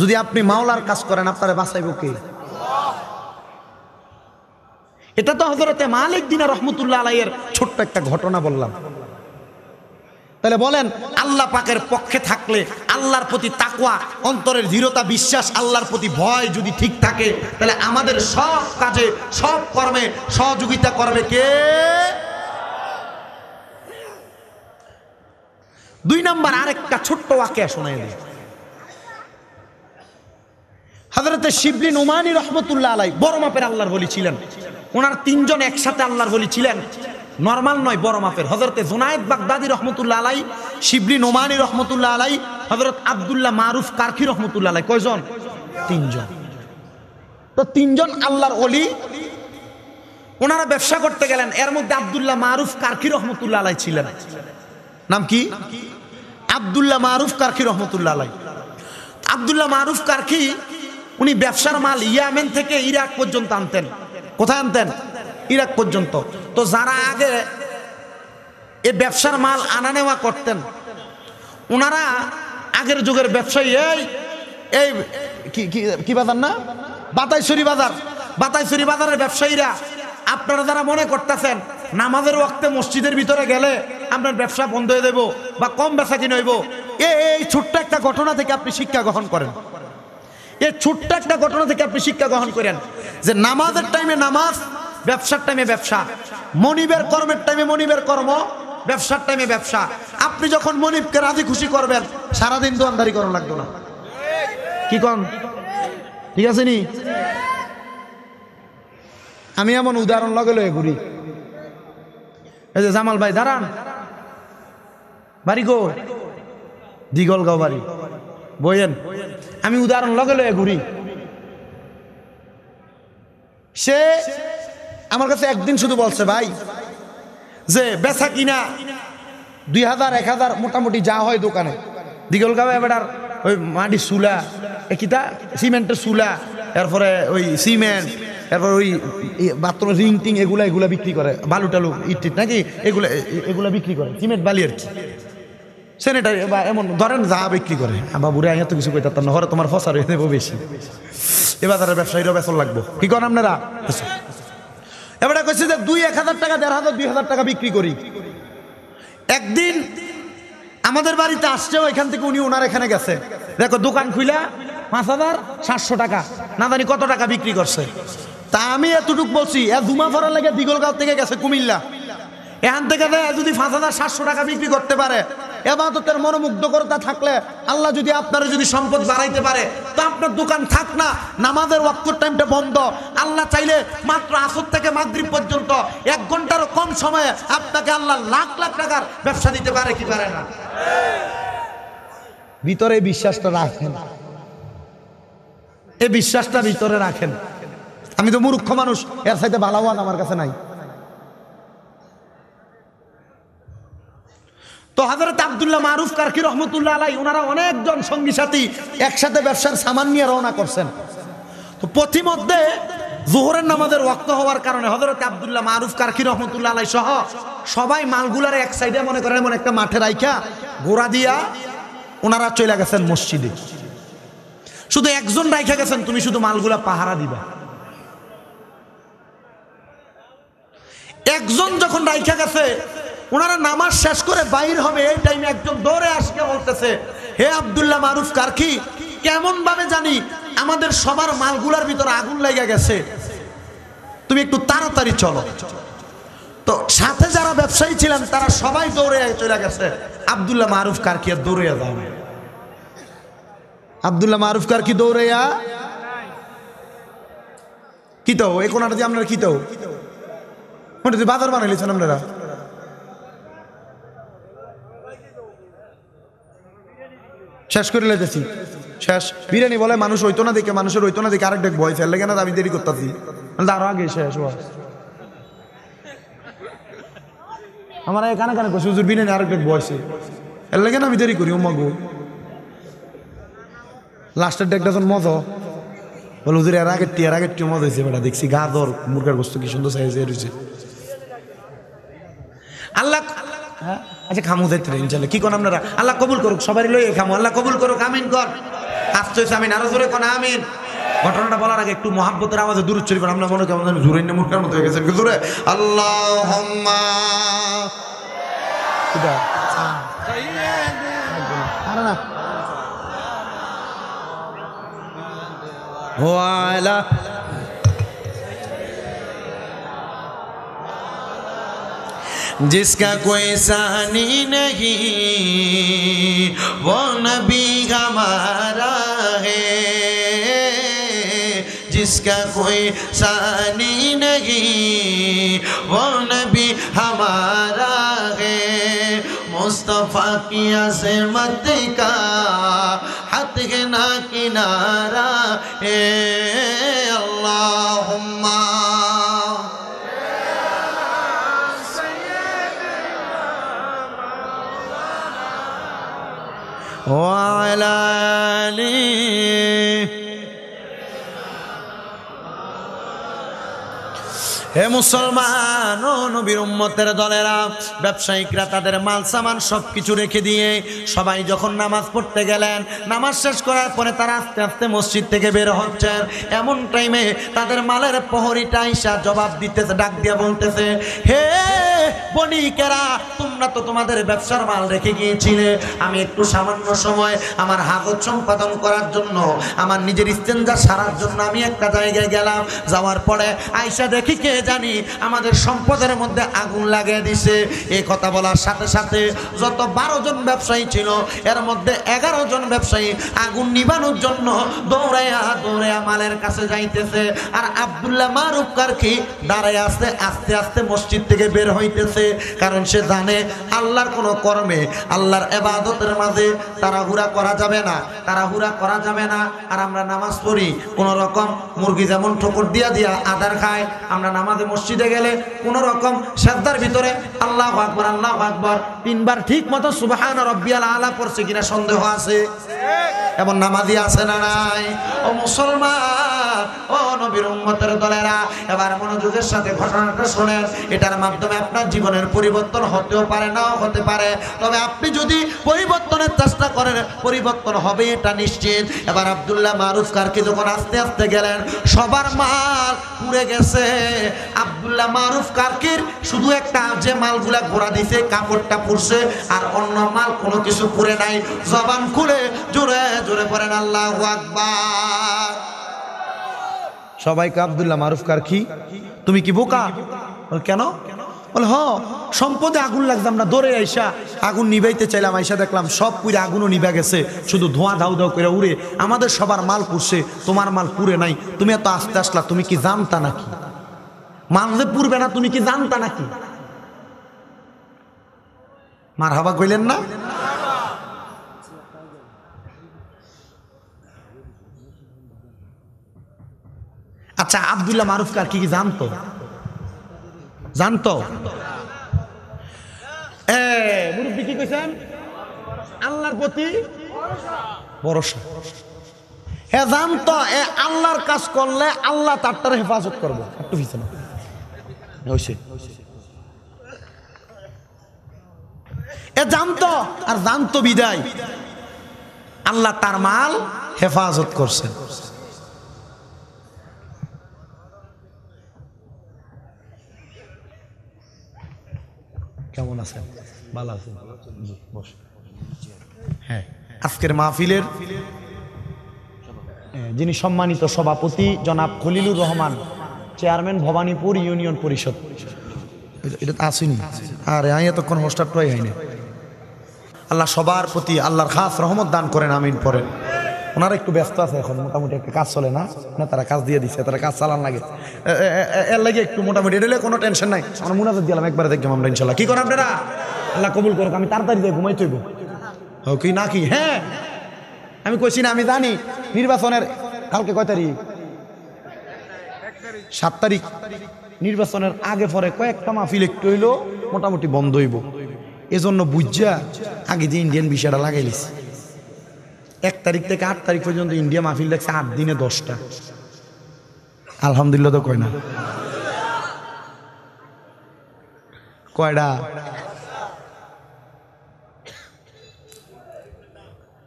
যদি আপনি মাওলার কাজ করেন, আপনারা বাঁচাইব কে? এটা তো হজরতে মালিক দিনা রহমতুল্লাহ আলাইয়ের ছোট্ট একটা ঘটনা বললাম। তাহলে বলেন, আল্লাহ পাকের পক্ষে থাকলে আল্লাহর প্রতি তাকওয়া, অন্তরের দৃঢ়তা, বিশ্বাস, আল্লাহর প্রতি ভয় যদি ঠিক থাকে, তাহলে আমাদের সব কাজে, সব কর্মে সহযোগিতা করবে কে? দুই নাম্বার আরেকটা ছোট্ট ওয়াকে শোনাই দিই। হাজরতে শিবলি নোমানি রহমতুল্লাহ আলাই বড় মাপের আল্লাহর বলি ছিলেন। ওনার তিনজন একসাথে আল্লাহর বলি ছিলেন। নর্মাল নয়, বড় মাপের। হজরতে জুনায়দ বাগদাদি রহমতুল্লাহ আলাই শিবলি নোমানি রহমতুল্লাহ আলাই হজরত আবদুল্লাহ মারুফ কারখি রহমতুল্লাহ আলাই কয়জন? তিনজন। তো তিনজন আল্লাহর অলি ওনারা ব্যবসা করতে গেলেন। এর মধ্যে আবদুল্লাহ মারুফ কারখি রহমতুল্লাহ আলাই ছিলেন। নাম কি? আবদুল্লাহ মারুফ কারখি রহমতুল্লাহ আলাই আবদুল্লাহ মারুফ কারখি উনি ব্যবসার মাল ইয়ামেন থেকে ইরাক পর্যন্ত আনতেন। কোথায় আনতেন? ইরাক পর্যন্ত। তো যারা আগে এ ব্যবসার মাল আনা নেওয়া করতেন ওনারা আগের যুগের ব্যবসায়ী, এই এই, কি- বাজার না? বাতাইছড়ি বাজার। বাতাইছড়ি বাজারের ব্যবসায়ীরা, আপনারা যারা মনে করতেছেন, নামাজের ওয়াক্তে মসজিদের ভিতরে গেলে আপনার ব্যবসা বন্ধ হয়ে দেব বা কম বেচা কিনে হইব এই ছোট্ট একটা ঘটনা থেকে আপনি শিক্ষা গ্রহণ করেন। এই ছোট্ট একটা ঘটনা থেকে আপনি শিক্ষা গ্রহণ করেন যে নামাজের টাইমে নামাজ, ব্যবসার টাইমে ব্যবসা। মনিবের কর্মের টাইমে মনিবের কর্ম, ব্যবসার টাইমে ব্যবসা। আপনি যখন মনিবকে রাজি খুশি করবেন, সারাদিন দোয়ানদারি করা লাগতো না। কি কন? ঠিক আছে নি? আমি এমন উদাহরণ লগে লগে ঘুরি। এই যে জামাল ভাই, দাঁড়ান। বাড়ি গো। দিগলগাঁও বাড়ি। বইয়েন। আমি উদাহরণ লগে লগে ঘুরি। সে আমার কাছে একদিন শুধু বলছে, ভাই, যে বেচা কিনা দুই হাজার, এক হাজার মোটামুটি যা হয় দোকানে। দিগলগাঁও এবার ওই মাটি চুলা কিতা? সিমেন্টের চুলা, এরপরে ওই সিমেন্ট, এরপর ওই বাথরুমের রিং টিং, এগুলা এগুলা বিক্রি করে। বালু টালু ইট নাকি? এগুলা এগুলা বিক্রি করে, সিমেন্ট বালি আর কি। স্যানিটারি বা এমন, ধরেন যা বিক্রি করে। বাবুরে আগে তো কিছু কইতাম না, হরে তোমার ফসার হয়ে দেবো বেশি। এ বাজারের ব্যবসায়ীরাও বেতন লাগবো। কি করেন আপনারা? এবারে কইছে যে দুই, এক হাজার টাকা, দেড় হাজার, দুই হাজার টাকা বিক্রি করি। একদিন আমাদের বাড়িতে আসছে, ওইখান থেকে উনি ওনার এখানে গেছে। দেখো, দোকান খুইলা, পাঁচ হাজার সাতশো টাকা। না জানি কত টাকা বিক্রি করছে। তা আমি এতটুক বলছি, এ ধুমা ফরার লেগে দিগলগাঁও থেকে গেছে কুমিল্লা। এখান থেকে যদি পাঁচ হাজার সাতশো টাকা বিক্রি করতে পারে। এবাদতের মনোমুগ্ধকরতা থাকলে আল্লাহ যদি আপনার যদি সম্পদ বাড়াইতে পারে, তো আপনার দোকান থাক না, নামাজের ওয়াক্তর টাইমটা বন্ধ। আল্লাহ চাইলে মাত্র আসর থেকে মাগরিব পর্যন্ত এক ঘন্টারও কম সময়ে আপনাকে আল্লাহ লাখ লাখ টাকার ব্যবসা দিতে পারে কি পারে না? ভিতরে বিশ্বাসটা রাখেন। এই বিশ্বাসটা ভিতরে রাখেন। আমি তো মূর্খ মানুষ, এর সাথে ভালোবান আমার কাছে নাই। তো হাজরত আবদুল্লাহ মারুফ কারকি রহমতুল্লাহ আলাই ওনারা অনেকজন সঙ্গী সাথী একসাথে ব্যবসার সামান নিয়ে রওনা করছেন। তো পথিমধ্যে জোহরের নামাজের ওয়াক্ত হওয়ার কারণে হজরত আবদুল্লাহ মারুফ কারকি রহমতুল্লাহ আলাই সহ সবাই মালগুলার এক সাইডে, মনে করেন এমন একটা মাঠে রাইখা গোড়া দিয়া ওনারা চলে গেছেন মসজিদে। শুধু একজন রাইখা গেছেন, তুমি শুধু মালগুলা পাহারা দিবা। একজন যখন রাইখা গেছে ওনারা নামাজ শেষ করে বাইর হবে, এই টাইমে একজন দৌড়ে আসকে বলতেছে, হে আবদুল্লাহ মারুফ কারকি কেমন ভাবে জানি আমাদের সবার মালগুলার ভিতরে আগুন লেগে গেছে। তুমি একটু তাড়াতাড়ি চলো। তো সাথে যারা ব্যবসায়ী ছিলেন, তারা সবাই দৌড়ে চলে গেছে। আবদুল্লাহ মারুফ কারকি আর দৌড়ে যাও আবদুল্লাহ মারুফ কারকি দৌড়াইয়া? কি তো? এই কোনাটা দিয়ে আপনারা কি তো? বাজার বানাইলেছেন আপনারা? শেষ করে লেতেছি শেষ। বিরিয়ানি বলে মানুষ হইতো না দেখে, মানুষের হইতো না দেখে আরেক ডেক ভয় ফেললে কেন আমি দেরি করতেছি। আরও আগে শেষ বস আমার এখানে কেন কইছে, হুজুর বিরিয়ানি আরেক ডেক বয়সে এর লাগে না আমি দেরি করি, উম্মা গো। লাস্টের ডেকটা যখন মজা। বলে, হুজুর, এর আগের টি এর আগের টি মজা হয়েছে বেটা, দেখছি গাদর মুরগার গোস্ত কি সুন্দর সাইজে রয়েছে আল্লাহ? আচ্ছা খামু রে ইনশাল্লাহ। কি কোন আপনারা? আল্লাহ কবুল করুক সবাই লই খামু। আল্লাহ কবুল করুক আমিন কর। হয়েছে আমিন। আরও জোরে কোন আমিন? ঘটনাটা বলার আগে একটু মহাব্বতের আমাদের দূর চলি আমরা মনে কেমন জোরে মুরগার মতো হয়ে গেছে। জোরে আল্লাহ না। جس کا کوئی ثانی نہیں، وہ نبی ہمارا ہے۔ جس کا کوئی ثانی نہیں، وہ نبی ہمارا ہے۔ مصطفیٰ کی عظمت کا حد نہ کنارہ ہے۔ اللہم وعلى آله হে মুসলমান, ও নবীর উম্মতের দলেরা, ব্যবসায়িকরা তাদের মাল, সামান সব কিছু রেখে দিয়ে সবাই যখন নামাজ পড়তে গেলেন, নামাজ শেষ করার পরে তারা আস্তে আস্তে মসজিদ থেকে বের হচ্ছেন এমন টাইমে তাদের মালের প্রহরীটা ঈশা জবাব দিতেছে, ডাক দিয়ে বলতেছে, হে বণিকেরা তোমরা তো তোমাদের ব্যবসার মাল রেখে গিয়েছিলে। আমি একটু সামান্য সময় আমার হাগত সম্পাদন করার জন্য, আমার নিজের ইস্তেঞ্জা সারার জন্য আমি একটা জায়গায় গেলাম। যাওয়ার পরে আইসা দেখি কে জানি আমাদের সম্পদের মধ্যে আগুন লাগিয়ে দিছে। এই কথা বলার সাথে সাথে যত বারো জন ব্যবসায়ী ছিল, এর মধ্যে এগারো জন ব্যবসায়ী আগুন নিবানোর জন্য দৌড়াইয়া দৌড়াইয়া মালের কাছে যাইতেছে। আর আবদুল্লাহ মারুফ কারকি দাঁড়ায় আসতে আস্তে আস্তে মসজিদ থেকে বের হইতেছে। কারণ সে জানে আল্লাহর কোনো কর্মে, আল্লাহর এবাদতের মাঝে তারা তাড়াহুড়া করা যাবে না। তারা তাড়াহুড়া করা যাবে না। আর আমরা নামাজ পড়ি, কোন রকম মুরগি যেমন ঠোকর দিয়া দিয়া আদার খায়, আমরা নামাজে মসজিদে গেলে কোন রকম শ্রদ্ধার ভিতরে আল্লাহ আকবর আল্লাহ আকবর, তিনবার ঠিক মতো সুবাহান রব্বিয়াল আলা পড়ছে কিনা সন্দেহ আছে? এমন নামাজি আছে না নাই? ও মুসলমান, ও নবীর উম্মতের দলেরা, এবার মনোযোগের সাথে ঘটনাটা শোনেন। এটার মাধ্যমে আপনার জীবনের পরিবর্তন হতেও পারে, নাও হতে পারে। তবে আপনি যদি পরিবর্তনের চেষ্টা করেন, পরিবর্তন হবে এটা নিশ্চিত। এবার আব্দুল্লাহ মারুফ কারকে যখন আস্তে আস্তে গেলেন, সবার মাল পুড়ে গেছে। আব্দুল্লাহ মারুফ কারকির শুধু একটা যে মালগুলা ঘোরা দিছে, কাপড়টা পুড়ছে আর অন্য মাল কোনো কিছু পুড়ে নাই। জবান খুলে জোরে জোরে পড়েন, আল্লাহ আকবার। সবাইকে আব্দুল্লাহ মারুফ কারকি, তুমি কি বোকা? কেন? বলে, হ, সম্পদে আগুন লাগতাম না দৌড়ে আইসা আগুন নিবাইতে চাইলাম, আইসা দেখলাম সব পুরে আগুনও নিভা গেছে, শুধু ধোঁয়া ধাউ ধাউ করে উড়ে। আমাদের সবার মাল পুড়ছে, তোমার মাল পুড়ে নাই, তুমি এত আস্তে আসলা, তুমি কি জানতা নাকি? মাল যে পুড়বে না, তুমি কি জানতা নাকি? মার হাবা কইলেন না? আচ্ছা আব্দুল্লাহ মারুফ কার কি জানতো? জানতো? মুরব্বী কি কইছেন? আল্লাহর প্রতি ভরসা। হ্যাঁ জানতো, এ আল্লাহর কাজ করলে আল্লাহ তারটার হেফাজত করব। একটু পিছনে। এ জানতো, আর জানতো বিদায়। আল্লাহ তার মাল হেফাজত করছেন। কেমন আছেন? ভালো আছেন? হ্যাঁ। আজকের মাহফিলের যিনি সম্মানিত সভাপতি, জনাব Khalilur Rahman. Chairman Bhabanipur union Parishad. এটা- আসেনি। আরে আমি এতক্ষণ হোস্টার টয় হয়নি আল্লাহ সবার প্রতি আল্লাহর খাস রহমত দান করেন আমিন পড়েন। ওনারা একটু ব্যস্ত আছে এখন মোটামুটি একটা কাজ চলে না? না তারা কাজ দিয়ে দিচ্ছে তারা কাজ চালান লাগে। এর লাগে একটু মোটামুটি এটা কোনো টেনশন নাই। আমরা মুনাজাত দিলাম একবারে দেখলাম আমরা ইনশাল্লাহ কি করেন আপনারা? আল্লাহ কবুল করুক আমি তাড়াতাড়ি দিয়ে ঘুমাই তৈব। ও কি না কি? হ্যাঁ। আমি কইছি না আমি জানি। নির্বাচনের কালকে কয় তারিখ? সাত তারিখ। নির্বাচনের আগে পরে কয়েকটা মাহফিল একটু হইল মোটামুটি বন্ধ হইব। এজন্য বুঝা আগে যে ইন্ডিয়ান বিষয়টা লাগাইলিস এক তারিখ থেকে আট তারিখ পর্যন্ত ইন্ডিয়া মাহফিল দেখছে আট দিনে দশটা। আলহামদুলিল্লাহ তো কয় না। কয়টা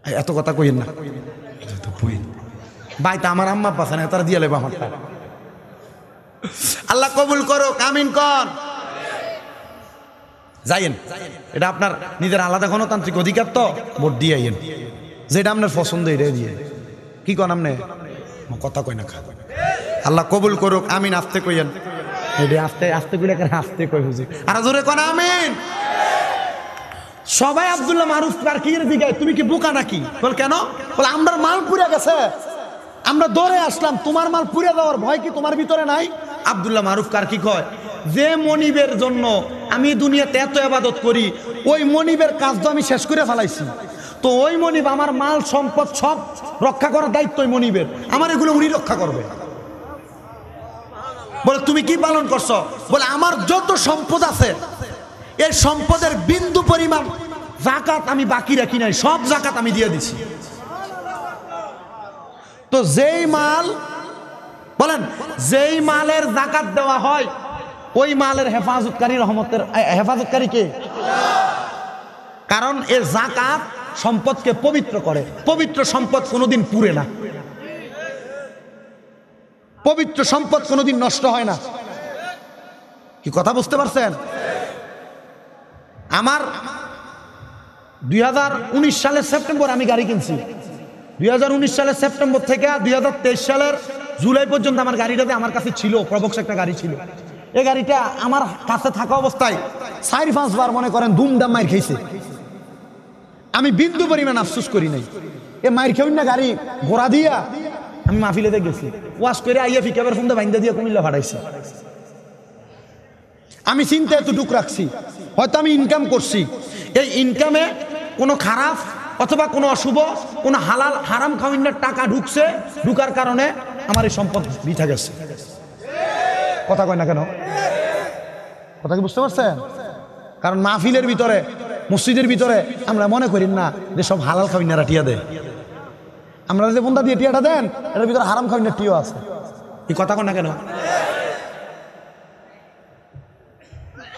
এই এত কথা কইেন না। ভাই তা আমার আম্মা পাশে না তারা দিয়ে লেবা আমারটা। আল্লাহ কবুল করো কামিন কন। যাইয়েন এটা আপনার নিজের আলাদা গণতান্ত্রিক অধিকার তো ভোট দিয়ে আইয়েন। যেটা আপনার পছন্দ এটাই দিয়ে। কি কন আপনি? কথা কই না খা আল্লাহ কবুল করুক আমিন আস্তে কইয়েন। এটা আস্তে আস্তে কইলে কেন আস্তে কই বুঝি? আর জোরে কন আমিন। সবাই আব্দুল্লাহ মারুফ কার কি দিকে তুমি কি বোকা নাকি? বল কেন? বল আমরা মাল পুড়ে গেছে। আমরা দৌড়ে আসলাম তোমার মাল পুড়ে দেওয়ার ভয় কি তোমার ভিতরে নাই? আব্দুল্লাহ মারুফ কার কি কয়? যে মনিবের জন্য আমি দুনিয়াতে এত আবাদত করি, ওই মনিবের কাজ তো আমি শেষ করে ফেলাইছি। তো ওই মনিব আমার মাল, সম্পদ সব রক্ষা করার দায়িত্ব ওই মনিবের। আমার এগুলো উনি রক্ষা করবে। বলে, তুমি কি পালন করছ? বলে, আমার যত সম্পদ আছে এর সম্পদের বিন্দু পরিমাণ জাকাত আমি বাকি রাখি নাই, সব জাকাত আমি দিয়ে দিছি। তো যেই মাল বলেন, যেই মালের জাকাত দেওয়া হয়, ওই মালের হেফাজতকারী রহমতের হেফাজতকারী কে? কারণ এর জাকাত সম্পদকে পবিত্র করে। পবিত্র সম্পদ কোনোদিন পুরে না। পবিত্র সম্পদ কোনোদিন নষ্ট হয় না। কি কথা বুঝতে পারছেন? আমার দুই হাজার উনিশ সালের সেপ্টেম্বর আমি গাড়ি কিনছি। দুই হাজার উনিশ সালের সেপ্টেম্বর থেকে দুই হাজার তেইশ সালের জুলাই পর্যন্ত আমার গাড়িটাতে আমার কাছে ছিল প্রবক্স একটা গাড়ি ছিল। এই গাড়িটা আমার কাছে থাকা অবস্থায় চার পাঁচবার মনে করেন ধুমধাম মাইর খেয়েছে। আমি বিন্দু পরিমাণ আফসোস করি নাই। এ মাইর খেউন না গাড়ি ঘোড়া দিয়া আমি মাহফিলেতে গেছি। ওয়াশ করে আইয়া ফিকাবের ফোন বাইন্দা দিয়ে কুমিল্লা ফাটাইছি। আমি চিন্তা এতটুক রাখছি, হয়তো আমি ইনকাম করছি। এই ইনকামে কোনো খারাপ অথবা কোনো অশুভ, কোনো হালাল, হারাম খাওয়ানোর টাকা ঢুকছে, ঢুকার কারণে আমার এই সম্পদ বিঠা গেছে। কথা কয় না কেন? কথা কি বুঝতে পারছেন? কারণ মাহফিলের ভিতরে, মসজিদের ভিতরে আমরা মনে করি না যে সব হালাল খাওয়াইনারা টিয়া দেয়। আমরা যে বন্ধা দিয়ে টিয়াটা দেন, এটার ভিতরে হারাম খাওয়াইনার টিও আছে। এই কথা কয় না কেন?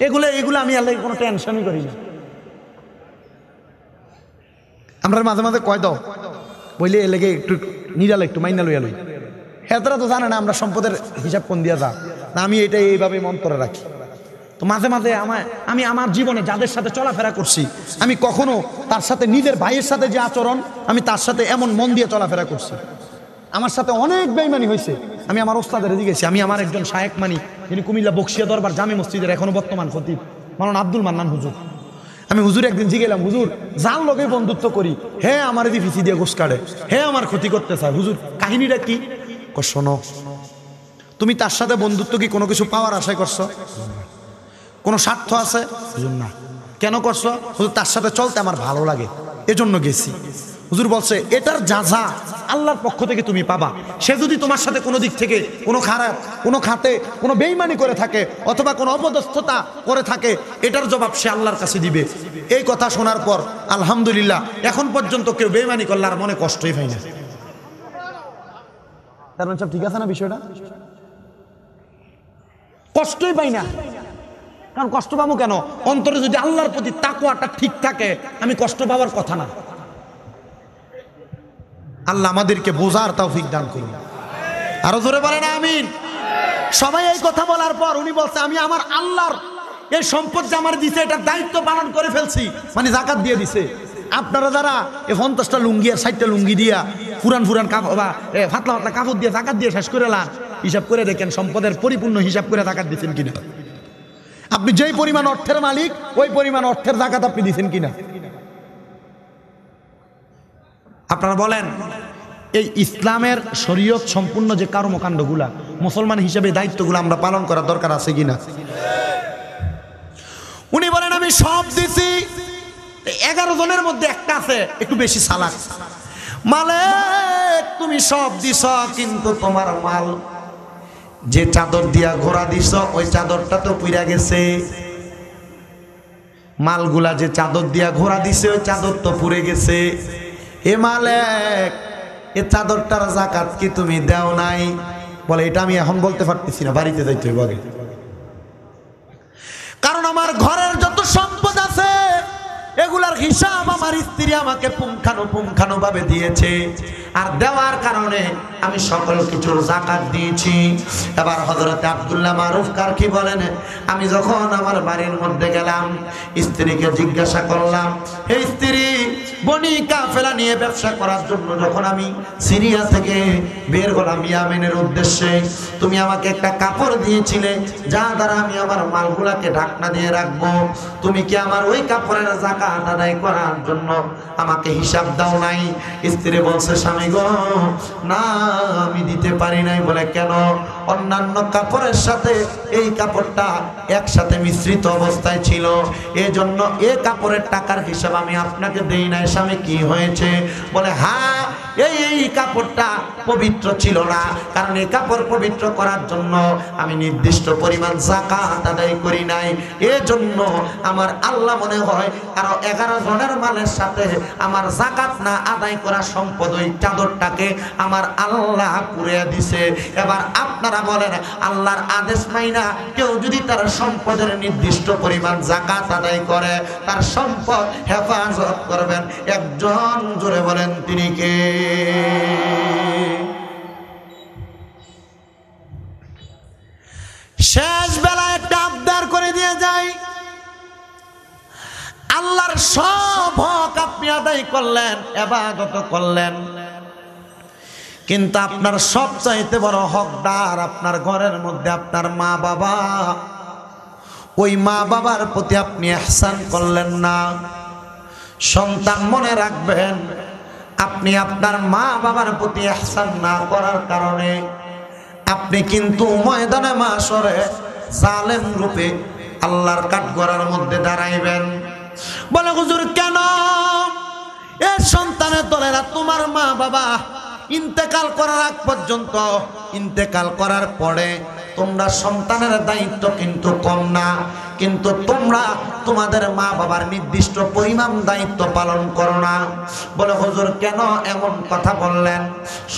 এগুলো এগুলো আমি আল্লাহ কোনো টেনশনই করি না। আমরা মাঝে মাঝে কয় দাও, বইলে এ লেগে একটু নিরালো, একটু মাইনা লইয়া লই। হ্যাঁ তারা তো জানে না, আমরা সম্পদের হিসাব কোন দিয়া যা না, আমি এটা এইভাবে মন্তরে রাখি। তো মাঝে মাঝে আমার আমি আমার জীবনে যাদের সাথে চলাফেরা করছি, আমি কখনো তার সাথে নিজের ভাইয়ের সাথে যে আচরণ, আমি তার সাথে এমন মন দিয়ে চলাফেরা করছি। আমার সাথে অনেক বেইমানি হয়েছে। আমি আমার ওস্তাদের গেছি। আমি আমার একজন শায়েক মানি, যিনি কুমিল্লা বক্সিয়া দরবার জামে মসজিদের এখনও বর্তমান খতিব। মানন আব্দুল মান্নান হুজুর। আমি হুজুর একদিন জিগেলাম, হুজুর, যার লগে বন্ধুত্ব করি, হে আমার দি ফিসি দিয়ে গোস কাটে, হে আমার ক্ষতি করতে চায়। হুজুর, কাহিনীটা ক? শোনো তুমি তার সাথে বন্ধুত্ব কি কোনো কিছু পাওয়ার আশায় করছ? কোনো স্বার্থ আছে? না। কেন করছ? হুজুর তার সাথে চলতে আমার ভালো লাগে। এজন্য গেছি। হুজুর বলছে এটার যা যা আল্লাহর পক্ষ থেকে তুমি পাবা। সে যদি তোমার সাথে কোনো দিক থেকে কোনো খারাপ কোনো খাতে কোনো বেইমানি করে থাকে অথবা কোনো অপদস্থতা করে থাকে এটার জবাব সে আল্লাহর কাছে দিবে। এই কথা শোনার পর আলহামদুলিল্লাহ এখন পর্যন্ত কেউ বেইমানি করলে আর মনে কষ্টই পাই না। তার মানে সব ঠিক আছে না বিষয়টা? কষ্টই পাই না। কারণ কষ্ট পাবো কেন? অন্তরে যদি আল্লাহর প্রতি তাকুয়াটা ঠিক থাকে, আমি কষ্ট পাওয়ার কথা না। আল্লাহ আমাদেরকে বোঝার তৌফিক দান করুন। আরও ধরে জোরে বলেন, আমিন। সবাই এই কথা বলার পর উনি বলছে, আমি আমার আল্লাহর এই সম্পদ যে আমার দিছে, এটার দায়িত্ব পালন করে ফেলছি। মানে জাকাত দিয়ে দিছে। আপনারা যারা এই পঞ্চাশটা লুঙ্গি আর ষাটটা লুঙ্গি দিয়া ফুরান ফুরান কাপড় বা ফাতলা ফাতলা কাপড় দিয়ে জাকাত দিয়ে শেষ করে লান হিসাব করে দেখেন সম্পদের পরিপূর্ণ হিসাব করে জাকাত দিচ্ছেন কিনা। আপনি যেই পরিমাণ অর্থের মালিক, ওই পরিমাণ অর্থের জাকাত আপনি দিচ্ছেন কিনা। আপনারা বলেন, এই ইসলামের শরীয়ত সম্পূর্ণ যে কর্মকাণ্ডগুলা, মুসলমান হিসেবে দায়িত্বগুলো আমরা পালন করার দরকার আছে কিনা? উনি বলেন, আমি সব দিছি এগারো জনের মধ্যে একটা আছে, একটু বেশি সালাক। মালিক, তুমি সব দিছ, কিন্তু তোমার মাল, যে চাদর দিয়া ঘোরা দিছ, ওই চাদরটা তো পুইরা গেছে। মালগুলা যে চাদর দিয়া ঘোরা দিছে, ওই চাদর তো পুড়ে গেছে। এ মালেক, এ চাদরটার জাকাত কি তুমি দেও নাই? বলে, এটা আমি এখন বলতে পারতেছি না, বাড়িতে যাইতে হইব কারণ আমার ঘরের আছে এগুলার হিসাব আমার স্ত্রী আমাকে পুঙ্খানু পুঙ্খানু ভাবে দিয়েছে। আর দেওয়ার কারণে আমি সকল কিছুর জাকাত দিয়েছি। এবার হজরতে আবদুল্লাহ মারুফ কার কি বলেন? আমি যখন আমার বাড়ির মধ্যে গেলাম, স্ত্রীকে জিজ্ঞাসা করলাম, হে স্ত্রী, বনি কাফেলা নিয়ে ব্যবসা করার জন্য যখন আমি সিরিয়া থেকে বের হলাম ইয়ামেনের উদ্দেশ্যে, তুমি আমাকে একটা কাপড় দিয়েছিলে, যা দ্বারা আমি আমার মালগুলাকে ঢাকনা দিয়ে রাখব। তুমি কি আমার ওই কাপড়ের জাকাত আদায় করার জন্য আমাকে হিসাব দাও নাই। স্ত্রী বলছে, স্বামী গো, না, আমি দিতে পারি নাই। বলে, কেন? অন্যান্য কাপড়ের সাথে এই কাপড়টা একসাথে মিশ্রিত অবস্থায় ছিল। এই জন্য এ কাপড়ের টাকার হিসাব আমি আপনাকে দেই নাই, স্বামী, কি হয়েছে? বলে হ্যাঁ এই এই কাপড়টা পবিত্র ছিল না। কারণ এই কাপড় পবিত্র করার জন্য আমি নির্দিষ্ট পরিমাণ জাকাত আদায় করি নাই। এজন্য আমার আল্লাহ মনে হয় আরও এগারো জনের মালের সাথে আমার জাকাত না আদায় করা সম্পদ ওই চাদরটাকে আমার আল্লাহ পুড়ে দিছে। এবার আপনারা বলেন, আল্লাহর আদেশ মাইনা কেউ যদি তার সম্পদের নির্দিষ্ট পরিমাণ জাকাত আদায় করে, তার সম্পদ হেফাজত করবেন। একজন জোরে বলেন, তিনি কে? শেষ বেলায় একটা আবদার করে দিয়ে যায় আল্লাহর সব হক আপনি আদায় করলেন, এবাদত করলেন। কিন্তু আপনার সব চাইতে বড় হকদার আপনার ঘরের মধ্যে আপনার মা বাবা ওই মা বাবার প্রতি আপনি এহসান করলেন না। সন্তান মনে রাখবেন, আপনি আপনার মা বাবার প্রতি এহসান না করার কারণে আপনি কিন্তু ময়দানে মাসরে জালেম রূপে আল্লাহর কাঠগড়ার মধ্যে দাঁড়াইবেন। বলে, হুজুর, কেন? এ সন্তানের দলেরা তোমার মা বাবা ইন্তেকাল করার আগ পর্যন্ত, ইন্তেকাল করার পরে তোমরা সন্তানের দায়িত্ব কিন্তু কম না, কিন্তু তোমরা তোমাদের মা বাবার নির্দিষ্ট পরিমাণ দায়িত্ব পালন করো না। বলে, হুজুর, কেন এমন কথা বললেন?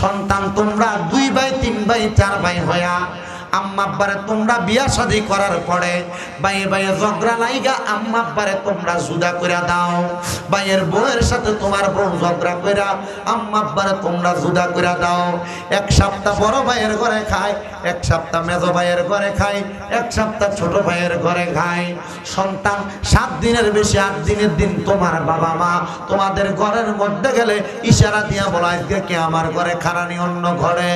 সন্তান তোমরা দুই ভাই, তিন ভাই, চার ভাই হয়া আম্মা আব্বারে তোমরা বিয়া শাদি করার পরে বাইয়ে বাইয়ে ঝগড়া লাইগা আম্মা আব্বারে তোমরা জুদা করে দাও। বাইয়ের বউয়ের সাথে তোমার বউ ঝগড়া কইরা আম্মা আব্বারে তোমরা জুদা করে দাও। এক সপ্তাহ বড় ভাইয়ের ঘরে খায়, এক সপ্তাহ মেজো ভাইয়ের ঘরে খায়, এক সপ্তাহ ছোট ভাইয়ের ঘরে খায়। সন্তান সাত দিনের বেশি, আট দিনের দিন তোমার বাবা মা তোমাদের ঘরের মধ্যে গেলে ইশারা দিয়া বলা, আজকে কে আমার ঘরে খারানি অন্য ঘরে?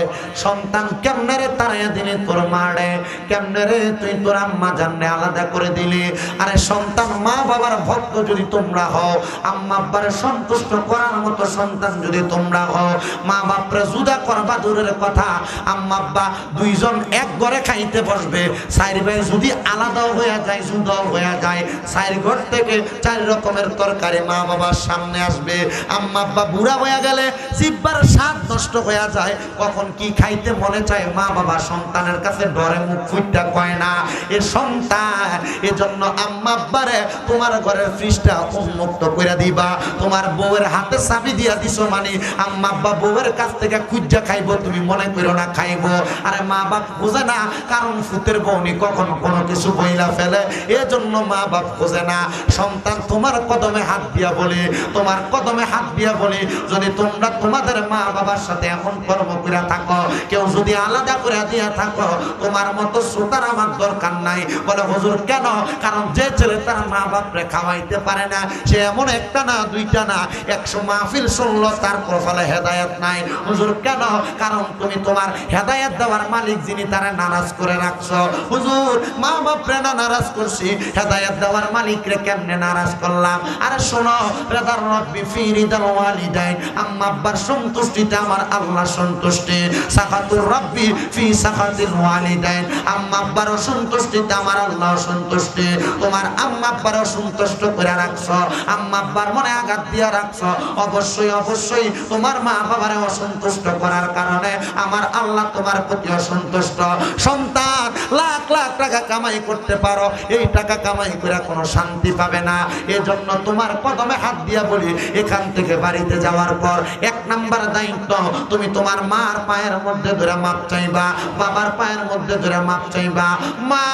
সন্তান কেমনে রে তারাইয়া দিলে তোর মারে। কেমনে রে? তুই তোর আম্মা জানলে আলাদা করে দিলি। আরে সন্তান, মা বাবার ভক্ত যদি তোমরা হও, আম্মা আব্বারে সন্তুষ্ট করার মতো সন্তান যদি তোমরা হও, মা বাপরে জুদা করবা দূরের কথা। আম্মা আব্বা দুইজন এক ঘরে খাইতে বসবে। চার ভাই যদি আলাদাও হয়ে যায়, জুদাও হয়ে যায়, চার ঘর থেকে চার রকমের তরকারি মা বাবার সামনে আসবে। আম্মা আব্বা বুড়া হয়ে গেলে জিব্বার স্বাদ নষ্ট হয়ে যায়। কখন কি খাইতে মনে চায় মা বাবা সন্তানের কাছে ডরে মুখ ফুটটা কয় না, এ সন্তান, এজন্য আম্মা আব্বারে তোমার ঘরের ফ্রিজটা উন্মুক্ত করে দিবা। তোমার বউয়ের হাতে চাবি দিয়া দিছো মানে আম্মা আব্বা বউয়ের কাছ থেকে খুঁজা খাইবো, তুমি মনে করো না খাইবো। আরে মা বাপ বুঝে না, কারণ ফুতের বউনি কখন কোনো কিছু বইলা ফেলে, এজন্য মা বাপ খোঁজে না। সন্তান তোমার কদমে হাত দিয়া বলে, তোমার কদমে হাত দিয়া বলে, যদি তোমরা তোমাদের মা বাবার সাথে এমন কর্ম করে থাকো, কেউ যদি আলাদা করে দিয়া থাকো তোমার মতো সুতার আমার দরকার নাই। বলে, হুজুর, কেন? কারণ যে ছেলে তার মা বাপরে খাওয়াইতে পারে না, সে এমন একটা না, দুইটা না, একশো মাহফিল শুনলো, তার কপালে হেদায়েত নাই। হুজুর, কেন? কারণ তুমি তোমার হেদায়েত দেওয়ার মালিক যিনি তারা নারাজ করে রাখছো। হুজুর মা বাপরে না নারাজ করছি, হেদায়েত দেওয়ার মালিকরে কেমনে নারাজ করলাম? আরে শোনো রেদার রব্বি ফি রিদাল ওয়ালিদাইন, আম্মা আব্বার সন্তুষ্টিতে আমার আল্লাহ সন্তুষ্টি। সাকাতুর রব্বি ফি সাকাতিল ওয়ালিদাইন আম্মা আব্বার সন্তুষ্টিতে আমার আল্লাহ সন্তুষ্টি। তোমার আম্মা আব্বার সন্তুষ্ট করে রাখছো। আম্মা আব্বার মনে আঘাত দিয়ে রাখছো। অবশ্যই অবশ্যই তোমার মা বাবারে অসন্তুষ্ট করার কারণে আমার আল্লাহ তোমার প্রতি অসন্তুষ্ট। সন্তান, লাখ লাখ টাকা কামাই করতে পারো। এই টাকা কামাই করে কোনো শান্তি পাবে না। এজন্য তোমার কদমে হাত দিয়া বলি, এখান থেকে বাড়িতে যাওয়ার পর এক নাম্বার দায়িত্ব, তুমি তোমার মার পায়ের মধ্যে ধরে মাপ চাইবা। বাবার পায়ের মধ্যে ধরে মাপ চাইবা। মা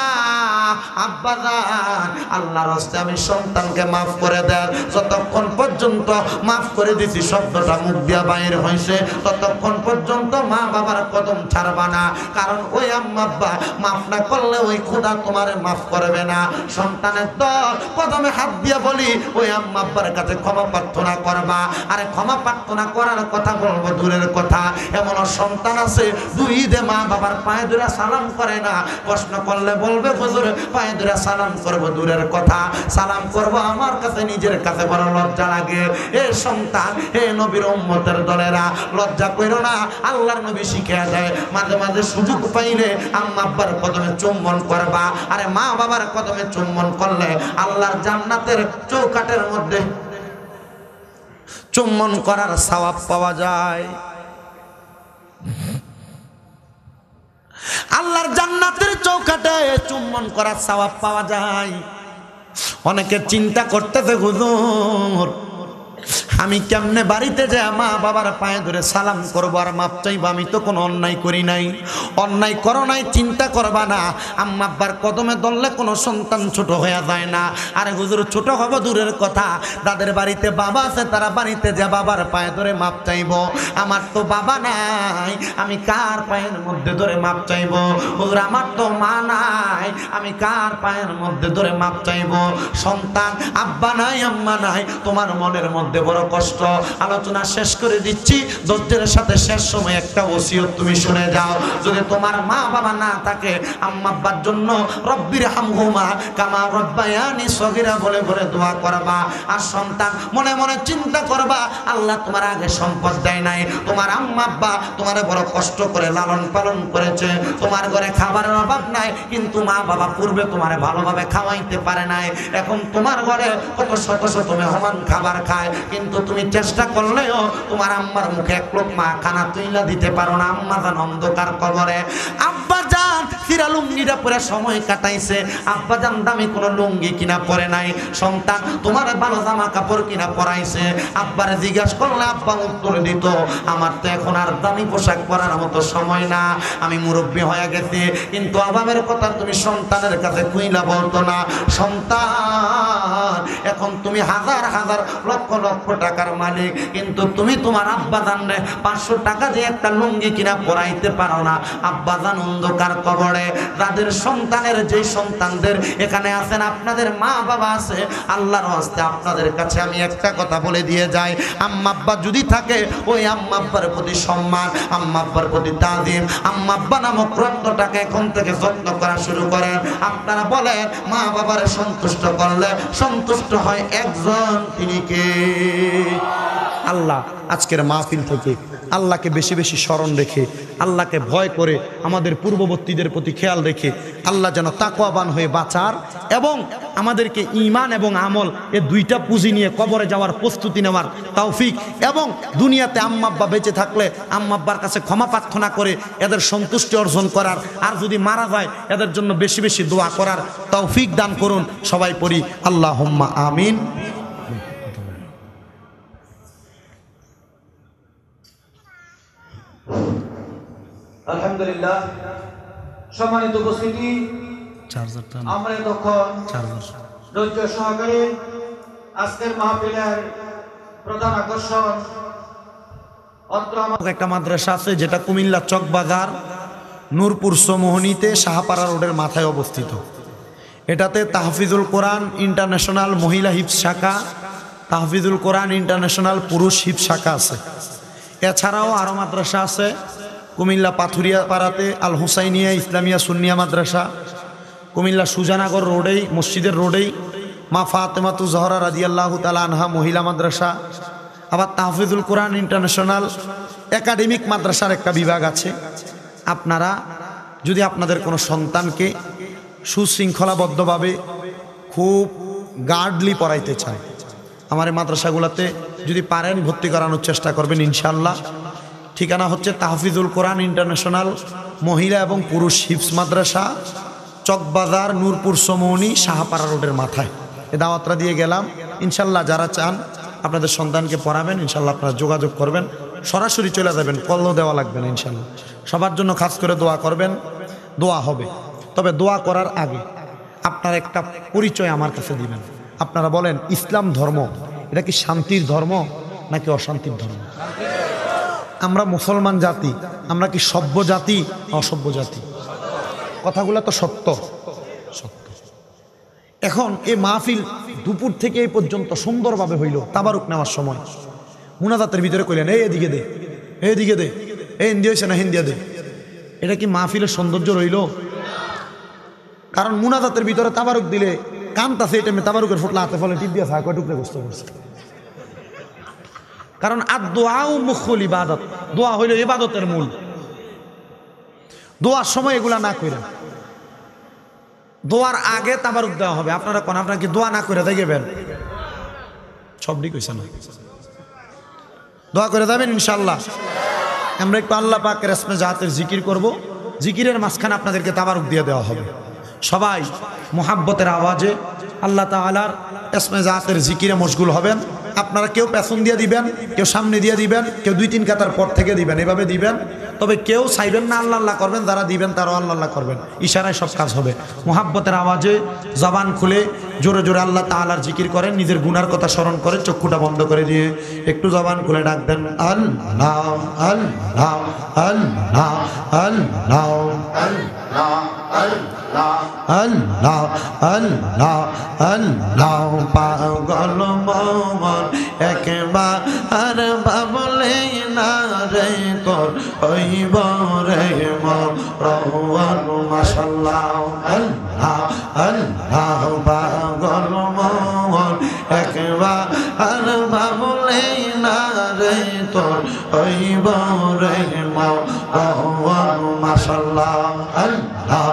আব্বা হস্তে আমি সন্তানকে মাফ করে দেন। যতক্ষণ পর্যন্ত মাফ করে দিছি, শব্দটা মুখ দিয়া বাইর হয়েছে। ততক্ষণ পর্যন্ত মা বাবার কদম ছাড়বা না। কারণ ওই আম্মা আব্বা মাফ না করলে ওই খোদা মাফ করবে না। সন্তানের দল হাত দিয়া বলি, ওই আম্মা আব্বার কাছে ক্ষমা প্রার্থনা করবা। আরে ক্ষমা প্রার্থনা করার কথা বলব দূরের কথা। এমন সন্তান আছে, দুই দে মা বাবার পায়ে ধরে সালাম করে না। প্রশ্ন করলে বলবে, হুজুর পায়ে ধরে সালাম করব, দূরের কথা। সালাম করব, আমার কাছে নিজের কাছে বড় লজ্জা লাগে। এ সন্তান হে নবীর উম্মতের দলেরা, লজ্জা করো না, আল্লাহর নবী শিখে দেয়। মাঝে মাঝে সুযোগ পাইলে আম্মা আব্বার কদমে চুম্বন করবা। আরে মা বাবার কদমে চুম্বন করলে আল্লাহর জান্নাতের চৌকাটের মধ্যে চুম্বন করার সওয়াব পাওয়া যায়। আল্লাহর জান্নাতের চৌকাটে চুম্বন করার সওয়াব পাওয়া যায়। অনেকে চিন্তা করতেছে হুজুর আমি কেমনে বাড়িতে যে মা বাবার পায়ে ধরে সালাম করব আর মাপ চাইব? আমি তো কোনো অন্যায় করি নাই। অন্যায় করো নাই, চিন্তা করবা না। আম্মা আব্বার কদমে দললে কোনো সন্তান ছোট হয়ে যায় না। আরে হুজুর, ছোট হব দূরের কথা। তাদের বাড়িতে বাবা আছে, তারা বাড়িতে যে বাবার পায়ে ধরে মাপ চাইব। আমার তো বাবা নাই, আমি কার পায়ের মধ্যে ধরে মাপ চাইব? হুজুর, আমার তো মা নাই, আমি কার পায়ের মধ্যে ধরে মাপ চাইব? সন্তান আব্বা নাই, আম্মা নাই, তোমার মনের মধ্যে বড় কষ্ট। আলোচনা শেষ করে দিচ্ছি। ধৈর্যের সাথে শেষ সময় একটা ওসিয়ত তুমি শুনে যাও। যদি তোমার মা বাবা না থাকে, আম্মা আব্বার জন্য রব্বির হামহুমা কামা রব্বায়ানি সগিরা বলে বলে দোয়া করবা। আর সন্তান মনে মনে চিন্তা করবা, আল্লাহ তোমার আগে সম্পদ দেয় নাই। তোমার আম্মা আব্বা তোমার বড় কষ্ট করে লালন পালন করেছে। তোমার ঘরে খাবারের অভাব নাই, কিন্তু মা বাবা পূর্বে তোমার ভালোভাবে খাওয়াইতে পারে নাই। এখন তোমার ঘরে কত শত শত মেহমান খাবার খায়, কিন্তু তুমি চেষ্টা করলেও তোমার আম্মার মুখে এক লোক মা খানা তুইলা দিতে পারো না। আম্মা যান অন্ধকার কবরে। আব্বা যান ফিরা লুঙ্গিটা পরে সময় কাটাইছে। আব্বা যান দামি কোনো লুঙ্গি কিনা পরে নাই। সন্তান তোমার ভালো জামা কাপড় কিনা পরাইছে। আব্বারে জিজ্ঞাসা করলে আব্বা উত্তর দিত, আমার তো এখন আর দামি পোশাক পরার মতো সময় না। আমি মুরব্বী হয়ে গেছি। কিন্তু অভাবের কথা তুমি সন্তানের কাছে কুইলা বলতো না। সন্তান, এখন তুমি হাজার হাজার লক্ষ লক্ষ টাকার মালিক। কিন্তু তুমি তোমার আব্বা জানলে পাঁচশো টাকা দিয়ে একটা লুঙ্গি কিনা পরাইতে পারো না। আব্বা জান অন্ধকার কবরে। তাদের সন্তানের যে সন্তানদের এখানে আছেন, আপনাদের মা বাবা আছে, আল্লাহর হস্তে আপনাদের কাছে আমি একটা কথা বলে দিয়ে যাই। আম্মা আব্বা যদি থাকে, ওই আম্মা আব্বার প্রতি সম্মান আম্মা আব্বার প্রতি তাজিম আম্মা আব্বা নামক রত্নটাকে এখন থেকে যত্ন করা শুরু করেন। আপনারা বলেন মা বাবারে সন্তুষ্ট করলে সন্তুষ্ট হয় একজন, তিনি কে? আল্লাহ আজকের মাহফিল থেকে আল্লাহকে বেশি বেশি স্মরণ রেখে, আল্লাহকে ভয় করে আমাদের পূর্ববর্তীদের প্রতি খেয়াল রেখে আল্লাহ যেন তাকওয়াবান হয়ে বাঁচার এবং আমাদেরকে ইমান এবং আমল এ দুইটা পুঁজি নিয়ে কবরে যাওয়ার প্রস্তুতি নেওয়ার তৌফিক এবং দুনিয়াতে আম্মাব্বা বেঁচে থাকলে আম্মাব্বার কাছে ক্ষমা প্রার্থনা করে এদের সন্তুষ্টি অর্জন করার আর যদি মারা যায়, এদের জন্য বেশি বেশি দোয়া করার তৌফিক দান করুন। সবাই পড়ি আল্লাহ আমিন। আলহামদুলিল্লাহ। সম্মানিত উপস্থিতি। আমরা তখন ধৈর্য সহকারে আজকের মাহফিলের প্রধান আকর্ষণ একটা মাদ্রাসা আছে যেটা কুমিল্লা চকবাজার নূরপুর সমোহনীতে শাহপাড়া রোডের মাথায় অবস্থিত। এটাতে তাহফিজুল কোরআন ইন্টারন্যাশনাল মহিলা হিপ শাখা তাহফিজুল কোরআন ইন্টারন্যাশনাল পুরুষ হিপ শাখা আছে। এছাড়াও আরও মাদ্রাসা আছে। কুমিল্লা পাথুরিয়া পাড়াতে আল হুসাইনিয়া ইসলামিয়া সুন্নিয়া মাদ্রাসা, কুমিল্লা সুজানাগর রোডেই, মসজিদের রোডেই মা ফাতেমাতু জহরা রাদিয়াল্লাহু তালা আনহা মহিলা মাদ্রাসা, আবার তাহফিজুল কোরআন ইন্টারন্যাশনাল একাডেমিক মাদ্রাসার একটা বিভাগ আছে। আপনারা যদি আপনাদের কোনো সন্তানকে সুশৃঙ্খলাবদ্ধভাবে খুব গার্ডলি পড়াইতে চায়, আমার এই মাদ্রাসাগুলোতে যদি পারেন ভর্তি করানোর চেষ্টা করবেন ইনশাল্লাহ ঠিকানা হচ্ছে তাহফিজুল কোরআন ইন্টারন্যাশনাল, মহিলা এবং পুরুষ হিপস মাদ্রাসা, চকবাজার, নূরপুর, সমৌনি, শাহপাড়া রোডের মাথায়। এ দাওয়াতটা দিয়ে গেলাম। ইনশাল্লাহ যারা চান, আপনাদের সন্তানকে পড়াবেন ইনশাল্লাহ আপনারা যোগাযোগ করবেন। সরাসরি চলে যাবেন কল্ল দেওয়া লাগবে না ইনশাল্লাহ সবার জন্য খাস করে দোয়া করবেন, দোয়া হবে। তবে দোয়া করার আগে আপনার একটা পরিচয় আমার কাছে দিবেন। আপনারা বলেন, ইসলাম ধর্ম এটা কি শান্তির ধর্ম নাকি অশান্তির ধর্ম? আমরা মুসলমান জাতি, আমরা কি সভ্য জাতি অসভ্য জাতি? কথাগুলো তো সত্য। সত্য। এখন এই মাহফিল দুপুর থেকে এই পর্যন্ত সুন্দরভাবে হইল, তাবারুক নেওয়ার সময়। মুনাজাতের ভিতরে কইলেন, এই এদিকে দে এদিকে দে, এই হিন্দি হয়েছে না হিন্দিয়া দে। এটা কি মাহফিলের সৌন্দর্য রইল? কারণ মুনাজাতের ভিতরে তাবারুক দিলে কান্তাছে এই টাইমে তাবারুকের ফুটলা হাতে ফলে টিপ দিয়ে থাকে টুকরে গোস্ত করছে। কারণ আর দোয়াও মুখল ইবাদত। দোয়া হইল ইবাদতের মূল। দোয়ার সময় এগুলা না করে দোয়ার আগে তাবারুক দেওয়া হবে। আপনারা কোন, আপনারা কি দোয়া না করে দেখবেন? সবটি কইছে না? দোয়া করে যাবেন ইনশাল্লাহ আমরা একটু আল্লাহ পাকের রেসমে জাহাতের জিকির করব। জিকিরের মাঝখানে আপনাদেরকে তাবারুক দিয়ে দেওয়া হবে। সবাই মোহাব্বতের আওয়াজে আল্লাহ তালার এসমে জাহাতের জিকিরে মশগুল হবেন। আপনারা কেউ পেছন দিয়ে দিবেন, কেউ সামনে দিয়ে দিবেন, কেউ দুই তিন কাতার পর থেকে দিবেন, এভাবে দিবেন। তবে কেউ চাইবেন না আল্লাহ আল্লাহ করবেন, যারা দিবেন তারাও আল্লাহ আল্লাহ করবেন। ইশারায় সব কাজ হবে। মোহাব্বতের আওয়াজে জবান খুলে জোরে জোরে আল্লাহ তালার জিকির করেন, নিজের গুনার কথা স্মরণ করে চক্ষুটা বন্ধ করে দিয়ে একটু জবান খুলে ডাক দেন, আল্লাহ আল্লাহ আল্লাহ আল্লাহ আল্লাহ আল্লাহ আল্লাহ, পাগল মন, একবার আর বাবলে না রে তোর হইব রে মন। মাসাল্লাহ আল্লাহ আল্লাহ পাগল মন একবার আর বাবলে না রে তোর, হইব রে মন মাসাল্লাহ আল্লাহ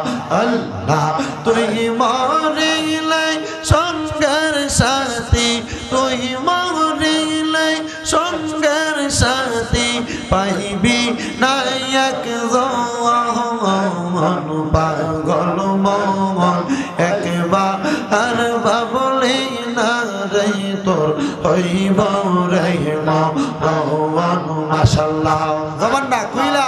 আল্লাহ। তুই মরিলে সঙ্গের সাথী, তুই মরিলে সঙ্গের সাথী পাইবি নায়ক মন পাগল মন। হইব রে মন মাসাল্লাহ জবানটা কুইলা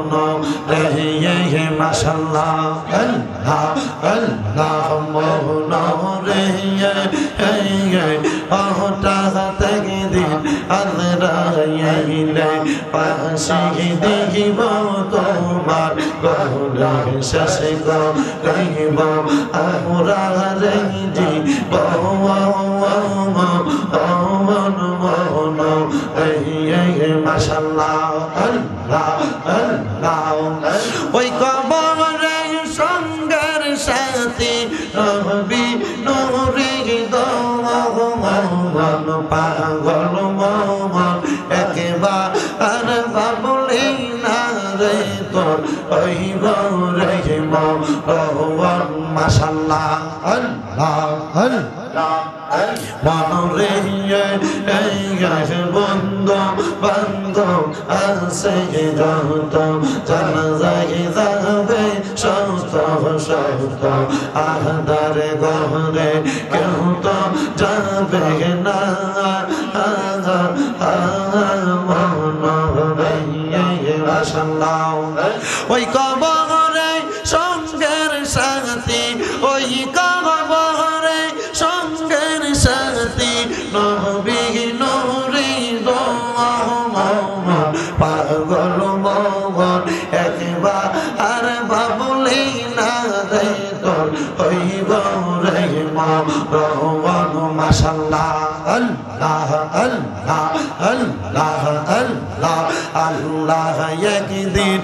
মন রে মাসাল্লাহ আল্লাহ আল্লাহ মৌন রে হঠাৎ দিন আজরাইলে পাশে দেখিব তোমার গহলে শেষ গহিব আমরা রে জীব মন মন মাসাল্লাহ আল্লাহ আল্লাহ ওই কবরের সঙ্গের সাথে রবি নুরি দমন পাগল মন একবার বাবলি না রে তোর ওই রে মরণ মাশাল্লাহ আল্লাহ আল্লাহ মনরে এই বন্ধু বান্ধব আছে যত জানা যায় যাবে সত সত আধার গহরে কেউ তো যাবে না মনরে মাশাল্লাহ ওই কবরে মরণ মাশাল্লাহ আল্লাহ আল্লাহ আল্লাহ আল্লাহ আল্লাহ একদিন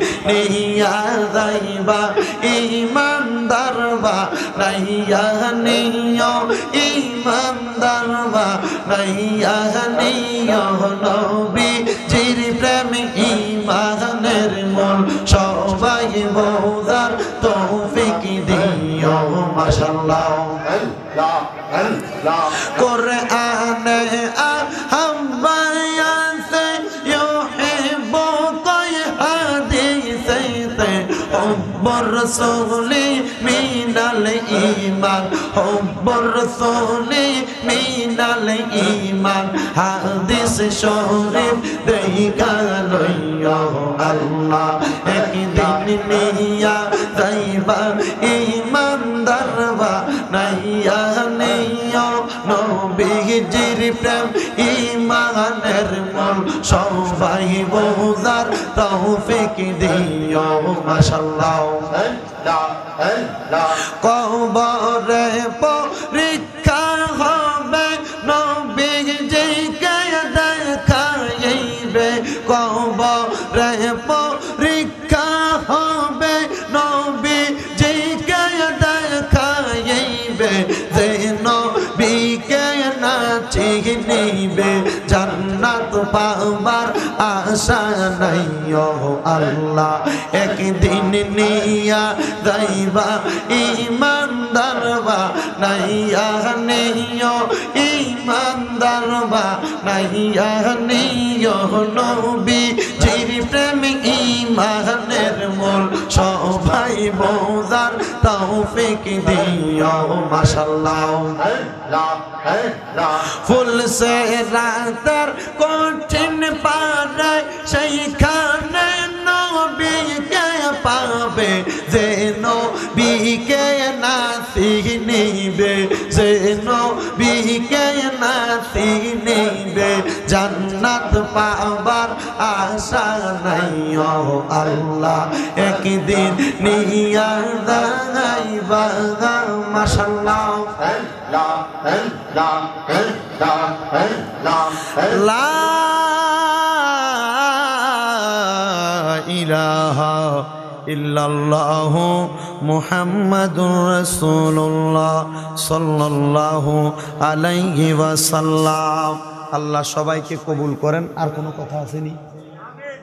সবাই বোঝার তৌফিক দিও মাশাল্লাহ কোরআনে আহ্বায়াতে ইউহিব্বুকা হাদিসাতে হুব্বুর রাসূলি মিনাল ঈমান হুব্বুর রাসূলি মিনাল ঈমান হাদিস শরীফ দেখা লইয়া আল্লাহ একদিন নিয়া যাইবা ইমানদার বা নাইয়া নেইয়া নবীজির প্রেম ইমানের মন। সবাই বহুদার তৌফিক দিও মাশাল্লাহ কবরে পরীক্ষা আশা নাই আল্লাহ। একদিন নিয়া দাইবা ইমানদার বা নাইয়া নিয় ইমানদার বা নাইয়া নিয় নবী জির প্রেম ইমানের মোল সবাই বোঝার তৌফিক দিও মাশাল্লাহ ফুল সে রাতার কঠিন পারে সেইখানে নবীকে পাবে, যে নবীকে না চিনিবে যে নবীকে না চিনিবে জান্নাত পাবার আশা নাই আল্লাহ একদিন নিয়া দাইবা মাশাল্লাহ। লা মুহাম্মাদুর রাসূলুল্লাহ সাল্লাল্লাহু আলাইহি ওয়াসাল্লাম। আল্লাহ সবাইকে কবুল করেন, আর কোনো কথা আসেনি।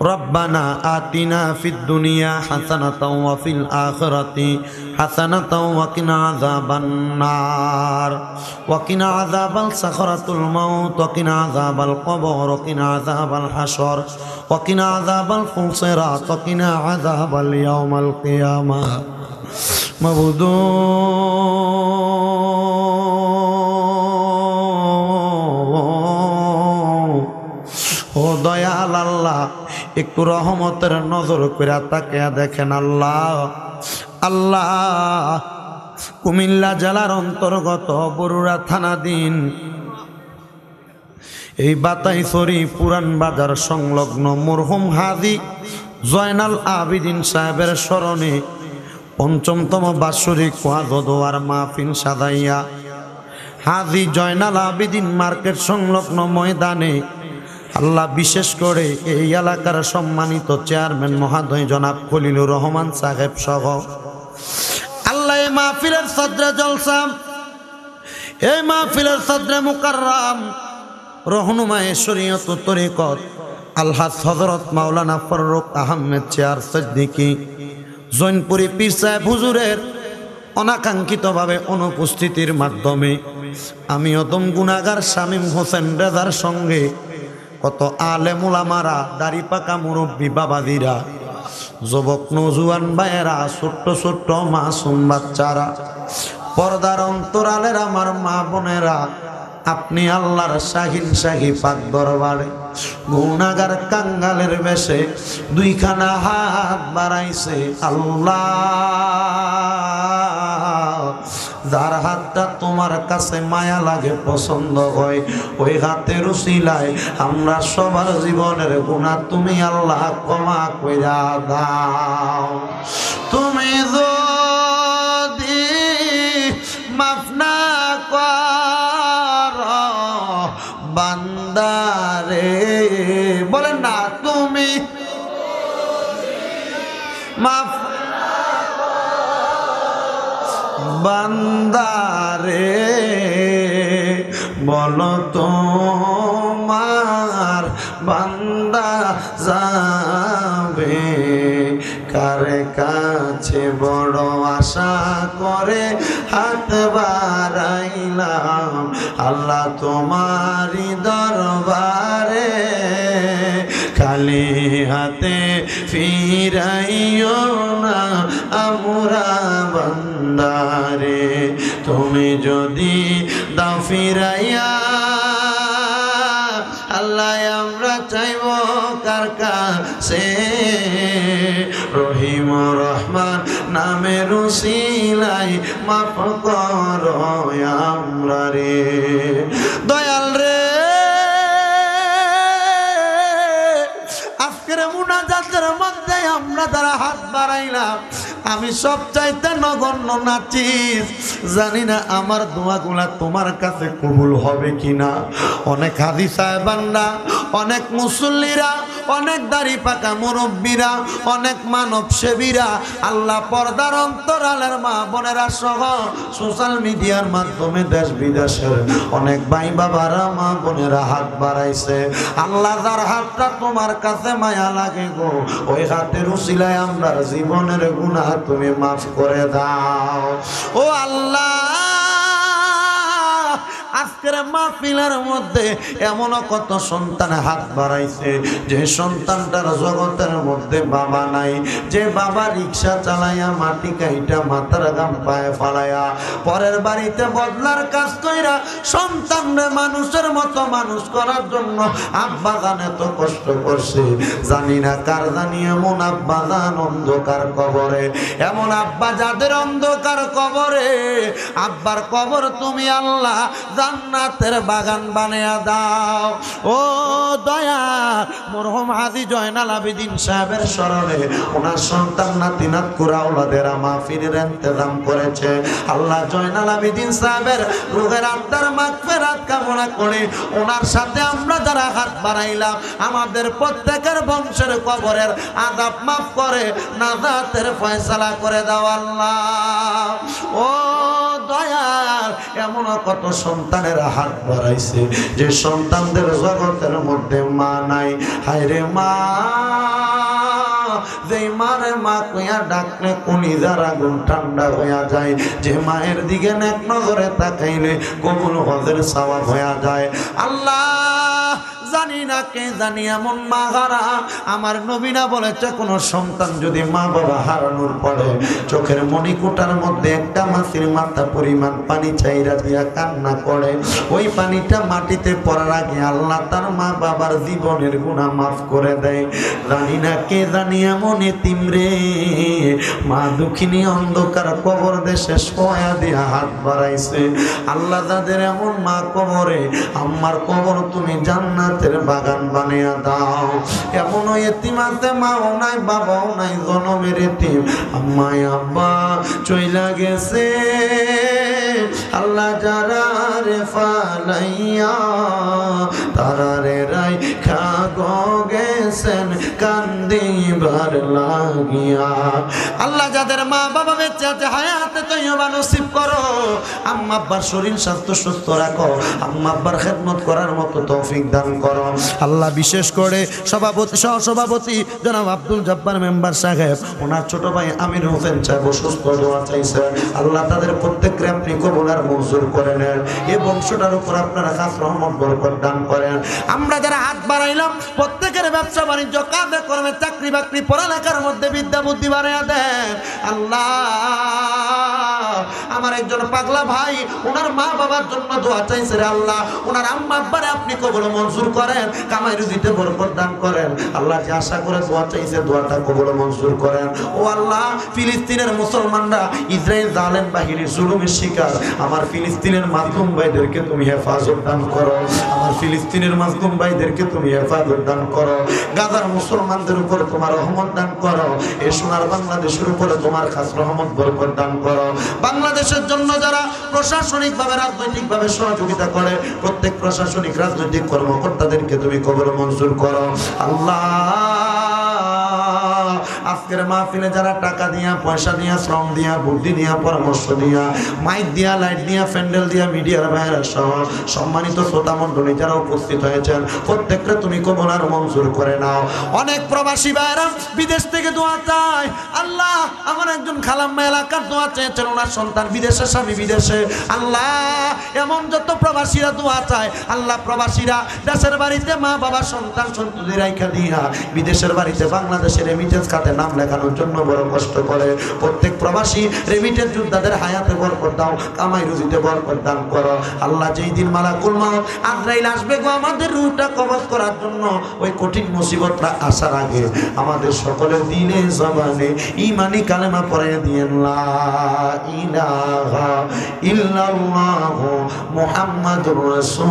রব্বানা আতিনা ফিদ দুনিয়া হাসানাতাও ওয়া ফিল আখিরাতি হাসানাতাও ওয়া কিনা আযাবান নার ওয়া কিনা আযাবাল সাখরাতুল মাউত, ওয়া কিনা আযাবাল কবর, ওয়া কিনা আযাবাল হাসর ওয়া কিনা আযাবাল আল্লাহ একটু রহমতের নজর করে তাকে দেখেন আল্লাহ। আল্লাহ, কুমিল্লা জেলার অন্তর্গত বরুড়া থানা দিন এই বাতাইছড়ি পুরান বাজার সংলগ্ন মরহুম হাজি জয়নাল আবিদিন সাহেবের স্মরণে পঞ্চমতম বাৎসরিক ওয়াজদোয়ার মাহফিল সাদাইয়া হাজি জয়নাল আবেদিন মার্কেট সংলগ্ন ময়দানে আল্লাহ বিশেষ করে এই এলাকার সম্মানিত চেয়ারম্যান মহাদয় জনাব খলিলুর রহমান সাহেব সহ। আল্লাহ মাহফিলের সদ্রে জলসাম, এই মাহফিলের সদ্রে মুকাররাম, রহনুমায় শরীয়ত তরিকত আল্লাহ হজরত মাওলানা ফররুক আহমেদ চেয়ার সদ্দিকি, জৈনপুরি পীর সাহেব হুজুরের অনাকাঙ্ক্ষিতভাবে অনুপস্থিতির মাধ্যমে আমি অদম গুনাগার শামীম হোসেন রেজার সঙ্গে কত আলে মুলামারা দাড়ি পাকা মুরব্বী বাবাদিরা যুবক নজুয়ান ভাইয়েরা, ছোট্ট ছোট্ট মাসুম বাচ্চারা, পর্দার অন্তরালের আমার মা বোনেরা, আপনি আল্লাহর শাহিন শাহী পাক দরবারে, গুণাগার কাঙ্গালের বেশে দুইখানা হাত বাড়াইছে আল্লাহ। যার হাতটা তোমার কাছে মায়া লাগে, পছন্দ হয়, ওই হাতের উসিলায় আমরা সবার জীবনের গুণা তুমি আল্লাহ ক্ষমা কইরা দাও। তুমি যদি মাফ না কর, বান্দারে, বলেন না, তুমি মাফ বান্দারে, বল তোমার বান্দা যাবে। কারে কাছে বড় আশা করে হাত বাড়াইলাম, আল্লাহ তোমারি দরবারে। খালি হাতে ফিরাইও না আমরা বন্দারে। তুমি যদি দাও ফিরাইয়া, আল্লাহ আমরা চাইব কার কাছে? রহিম রহমান নামে রুসিলাই মাফ কর আমরা রে। দয়াল আমরা তারা হাত বাড়াইলাম। আমি সব চাইতে নগণ্য নাচিস জানি না আমার দোয়াগুলা তোমার কাছে কবুল হবে কিনা। অনেক হাদি সাহেবানরা, অনেক মুসল্লিরা, অনেক দাড়ি পাকা মুরব্বীরা, অনেক মানব সেবীরা, আল্লাহ পর্দার অন্তরালের মা বোনেরা সহ সোশ্যাল মিডিয়ার মাধ্যমে দেশ বিদেশের অনেক ভাই বাবারা মা বোনেরা হাত বাড়াইছে। আল্লাহ যার হাতটা তোমার কাছে মায়া লাগে গো, ওই হাতের উশিলায় আমরা জীবনের গুণা তুমি মাফ করে দাও। ও আল্লাহ! আজকের মাহফিলের মধ্যে এমনও কত সন্তান হাত বাড়াইছে, যে সন্তানটার জগতের মধ্যে বাবা নাই, যে বাবা রিক্সা চালাইয়া মাটি কাইটা মাথার গাম পায়ে ফালাইয়া, পরের বাড়িতে বদলার কাজ কইরা সন্তানরে মানুষের মতো মানুষ করার জন্য আব্বা গান এত কষ্ট করছে। জানি না কার জানি এমন আব্বা গান অন্ধকার কবরে, এমন আব্বা যাদের অন্ধকার কবরে, আব্বার কবর তুমি আল্লাহ জান্নাতের বাগান বানিয়ে দাও। ও দয়া মরহম হাজি জয়নাল আবিদিন সাহেবের স্মরণে ওনার সন্তান নাতি নাত কুরাউলাদের মাহফিলের ইন্তজাম করেছে। আল্লাহ জয়নাল আবিদিন সাহেবের রুহের আত্মার মাগফিরাত কামনা করে ওনার সাথে আমরা যারা হাত বাড়াইলাম, আমাদের প্রত্যেকের বংশের কবরের আদাব মাফ করে, নাজাতের ফয়সালা করে দাও আল্লাহ। ও দয়াল এমন কত সন্তানের হাত বাড়াইছে যে সন্তানদের জগতের মধ্যে মা নাই। হায়রে মা যে মারে মা কইয়া ডাকলে যারা গুণ ঠান্ডা হইয়া যায়, যে মায়ের দিকে এক নজরে তাকাইলে কবুল হজের সাওয়াব হইয়া যায়। আল্লাহ জানি না, কে জানি এমন মা হারা। আমার নবীনা বলেছে, কোনো সন্তান যদি মা বাবা হারানোর পরে চোখের মণিকুটার মধ্যে একটা মাসির মাথা পরিমাণ পানি চাইরা দিয়া কান্না করে, ওই পানিটা মাটিতে পড়ার আগে আল্লাহ তার মা বাবার জীবনের গুণা মাফ করে দেয়। জানি না কে জানি এমন এতিম রে। মা দুঃখিনী অন্ধকার কবর দেশে সয়া দিয়া হাত বাড়াইছে। আল্লাহ তাদের এমন মা কবরে আমার কবর তুমি জান্নাতের বাগান বানিয়ে দাও। এমন এতিম আছে, মাও নাই, বাবাও নাই, জনমের এতিম। আম্মাই আব্বা, চইলা গেছে। আল্লাহ যারা রে ফালাইয়া, তারা রে রাই খাগো গেছেন, কান্দিবার লাগিয়া। আল্লাহ যাদের মা বাবা বেঁচে আছে হায়াতে তৈবা নসিব করো। আম্মা আব্বার শরীর স্বাস্থ্য সুস্থ রাখো। আম্মা আব্বার খেদমত করার মতো তৌফিক দান করো। আল্লাহ বিশেষ করে সভাপতি সহ সভাপতি জনাব আব্দুল জব্বার মেম্বার সাহেব, ওনার ছোট ভাই আমির হোসেন সাহেব অসুস্থ দোয়া চাইছেন আল্লাহ তাদের প্রত্যেককে আপনি কবুলার মঞ্জুর করে নেন। এই বংশটার উপর আপনারা খাস রহমত, বরকত দান করেন। আমরা যারা হাত বাড়াইলাম, প্রত্যেকের ব্যবসা বাণিজ্য কাজে কর্মে, চাকরি বাকরি, পড়ালেখার মধ্যে বিদ্যা বুদ্ধি বাড়াইয়া দেন। আল্লাহ আমার একজন পাগলা ভাই, ওনার মা বাবার জন্য দোয়া চাইছে রে আল্লাহ। ওনার আম্মা আব্বারে আপনি কবল মঞ্জুর করেন, কামাই রুজিতে বরকত দান করেন। আল্লাহ যে আশা করে দোয়া চাইছে, দোয়াটা কবল মঞ্জুর করেন। ও আল্লাহ, ফিলিস্তিনের মুসলমানরা ইসরায়েল জালেম বাহিনীর জুলুমের শিকার। আমার ফিলিস্তিনের মাধ্যম ভাইদেরকে তুমি হেফাজত দান করো। আমার ফিলিস্তিনের মাধ্যম ভাইদেরকে তুমি হেফাজত দান করো। গাজার মুসলমানদের উপর তোমার রহমত দান করো। এ সোনার বাংলাদেশের উপরে তোমার খাস রহমত, বরকত দান করো। বাংলাদেশের জন্য যারা প্রশাসনিক ভাবে রাজনৈতিক ভাবে সহযোগিতা করে, প্রত্যেক প্রশাসনিক, রাজনৈতিক কর্মকর্তাদেরকে তুমি কবর মঞ্জুর করো। আল্লাহ! আজকের মাহফিলে যারা টাকা দিয়া, পয়সা দিয়া, শ্রম দিয়া, বুদ্ধি দিয়া, পরামর্শ দিয়া, মাইক দিয়া, লাইট দিয়া, প্যান্ডেল দিয়া, মিডিয়ার বাইরে সহ সম্মানিত শ্রোতা মণ্ডলী যারা উপস্থিত হয়েছেন প্রত্যেকটা তুমি কমলার মঞ্জুর করে নাও। অনেক প্রবাসী ভাইরা বিদেশ থেকে দোয়া চায়। আল্লাহ, আমার একজন খালাম্মা এলাকার দোয়া চেয়েছেন, ওনার সন্তান বিদেশে, স্বামী বিদেশে। আল্লাহ, এমন যত প্রবাসীরা দোয়া চায়, আল্লাহ প্রবাসীরা দেশের বাড়িতে মা বাবা সন্তান সন্ততি রাইখা দিয়া বিদেশের বাড়িতে বাংলাদেশের রেমিটেন্স খাতে নাম লেখানোর জন্য বড় কষ্ট করে। প্রত্যেক প্রবাসী রেমিটেন্স যোদ্ধাদের হায়াতে বরকত দাও, কামাই রুজিতে বরকত দান করো। আল্লাহ যেই দিন মালাকুল মাউত আজরাইল আসবে গো আমাদের রুটা কবজ করার জন্য, ওই কঠিন মুসিবতটা আসার আগে আমাদের সকলে দিনে জবানে ইমানি কালেমা পড়ে দিয়েন, লা ইলাহা ইল্লাল্লাহু মুহাম্মাদুর রাসূল